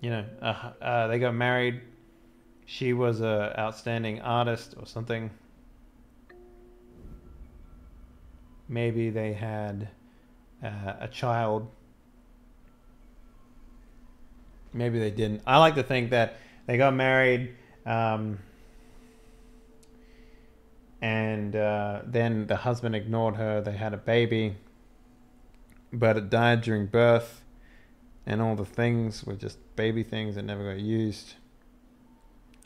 you know, uh, uh, they got married. She was a outstanding artist or something. Maybe they had uh, a child. Maybe they didn't. I like to think that they got married. Um, and uh, then the husband ignored her. They had a baby, but it died during birth, and all the things were just baby things that never got used.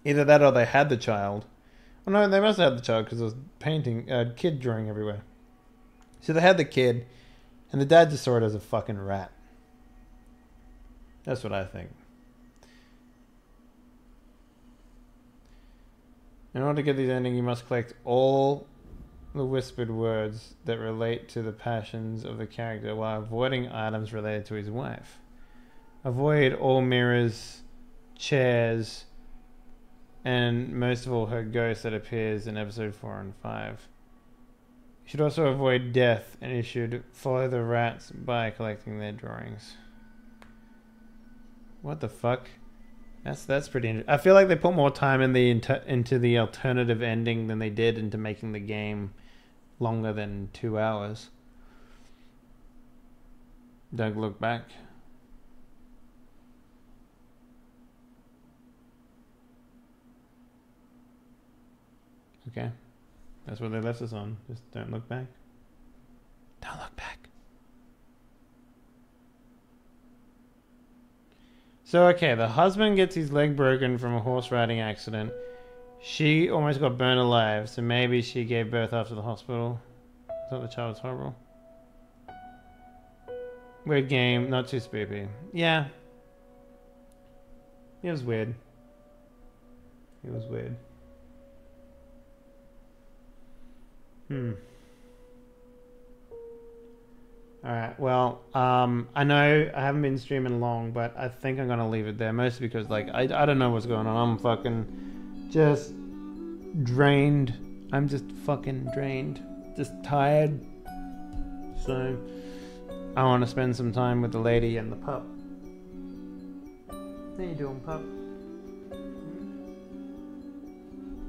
Either that or they had the child. Well, no, they must have had the child because there was painting, uh, kid drawing everywhere. So they had the kid, and the dad just saw it as a fucking rat. That's what I think. In order to get these endings, you must collect all the whispered words that relate to the passions of the character while avoiding items related to his wife. Avoid all mirrors, chairs, and most of all her ghost that appears in episode 4 and 5. You should also avoid death and you should follow the rats by collecting their drawings. What the fuck? That's that's pretty. Inter- I feel like they put more time in the into the alternative ending than they did into making the game longer than two hours. Don't look back. Okay, that's what they left us on. Just don't look back. Don't look back. So okay, the husband gets his leg broken from a horse riding accident. She almost got burned alive, so maybe she gave birth after the hospital. I thought the child was horrible. Weird game, not too spooky. Yeah. It was weird. It was weird. Hmm. Alright, well, um, I know I haven't been streaming long, but I think I'm gonna leave it there, mostly because, like, I, I don't know what's going on. I'm fucking just drained. I'm just fucking drained. Just tired. So, I want to spend some time with the lady and the pup. How you doing, pup?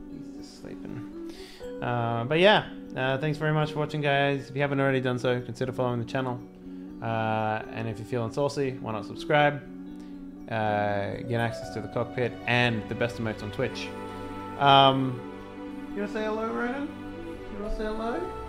He's just sleeping. Uh, but yeah, uh, thanks very much for watching, guys. If you haven't already done so, consider following the channel. Uh, and if you're feeling saucy, why not subscribe? Uh, get access to the cockpit and the best emotes on Twitch. Um, you wanna say hello, Ronan? You wanna say hello?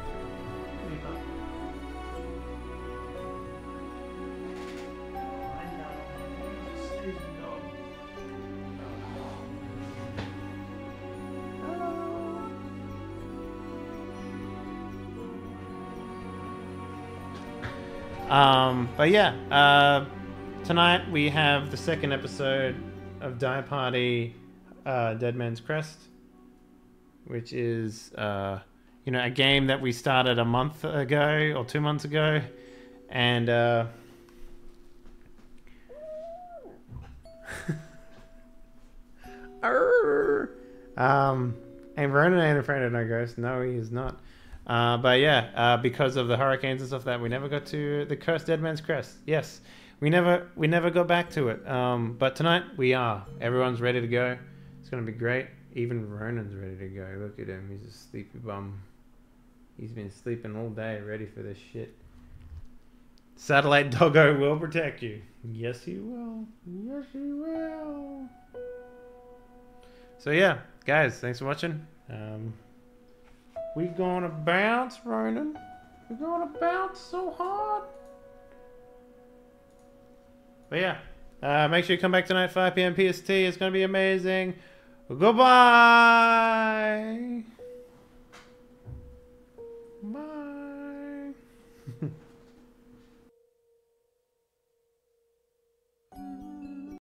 Um, but yeah, uh, tonight we have the second episode of Die Party, uh, Dead Man's Crest, which is, uh, you know, a game that we started a month ago or two months ago, and uh, um, and Ronan ain't afraid of no ghosts. No, he is not. Uh, but yeah, uh, because of the hurricanes and stuff that we never got to the cursed Dead Man's Crest. Yes, we never we never got back to it. Um, but tonight we are. Everyone's ready to go. It's gonna be great. Even Ronan's ready to go. Look at him. He's a sleepy bum. He's been sleeping all day, ready for this shit. Satellite Doggo will protect you. Yes, he will. Yes, he will. So yeah, guys, thanks for watching. Um, we gonna bounce, Ronan. We gonna bounce so hard. But yeah, uh, make sure you come back tonight, 5 p.m. PST. It's gonna be amazing. Goodbye.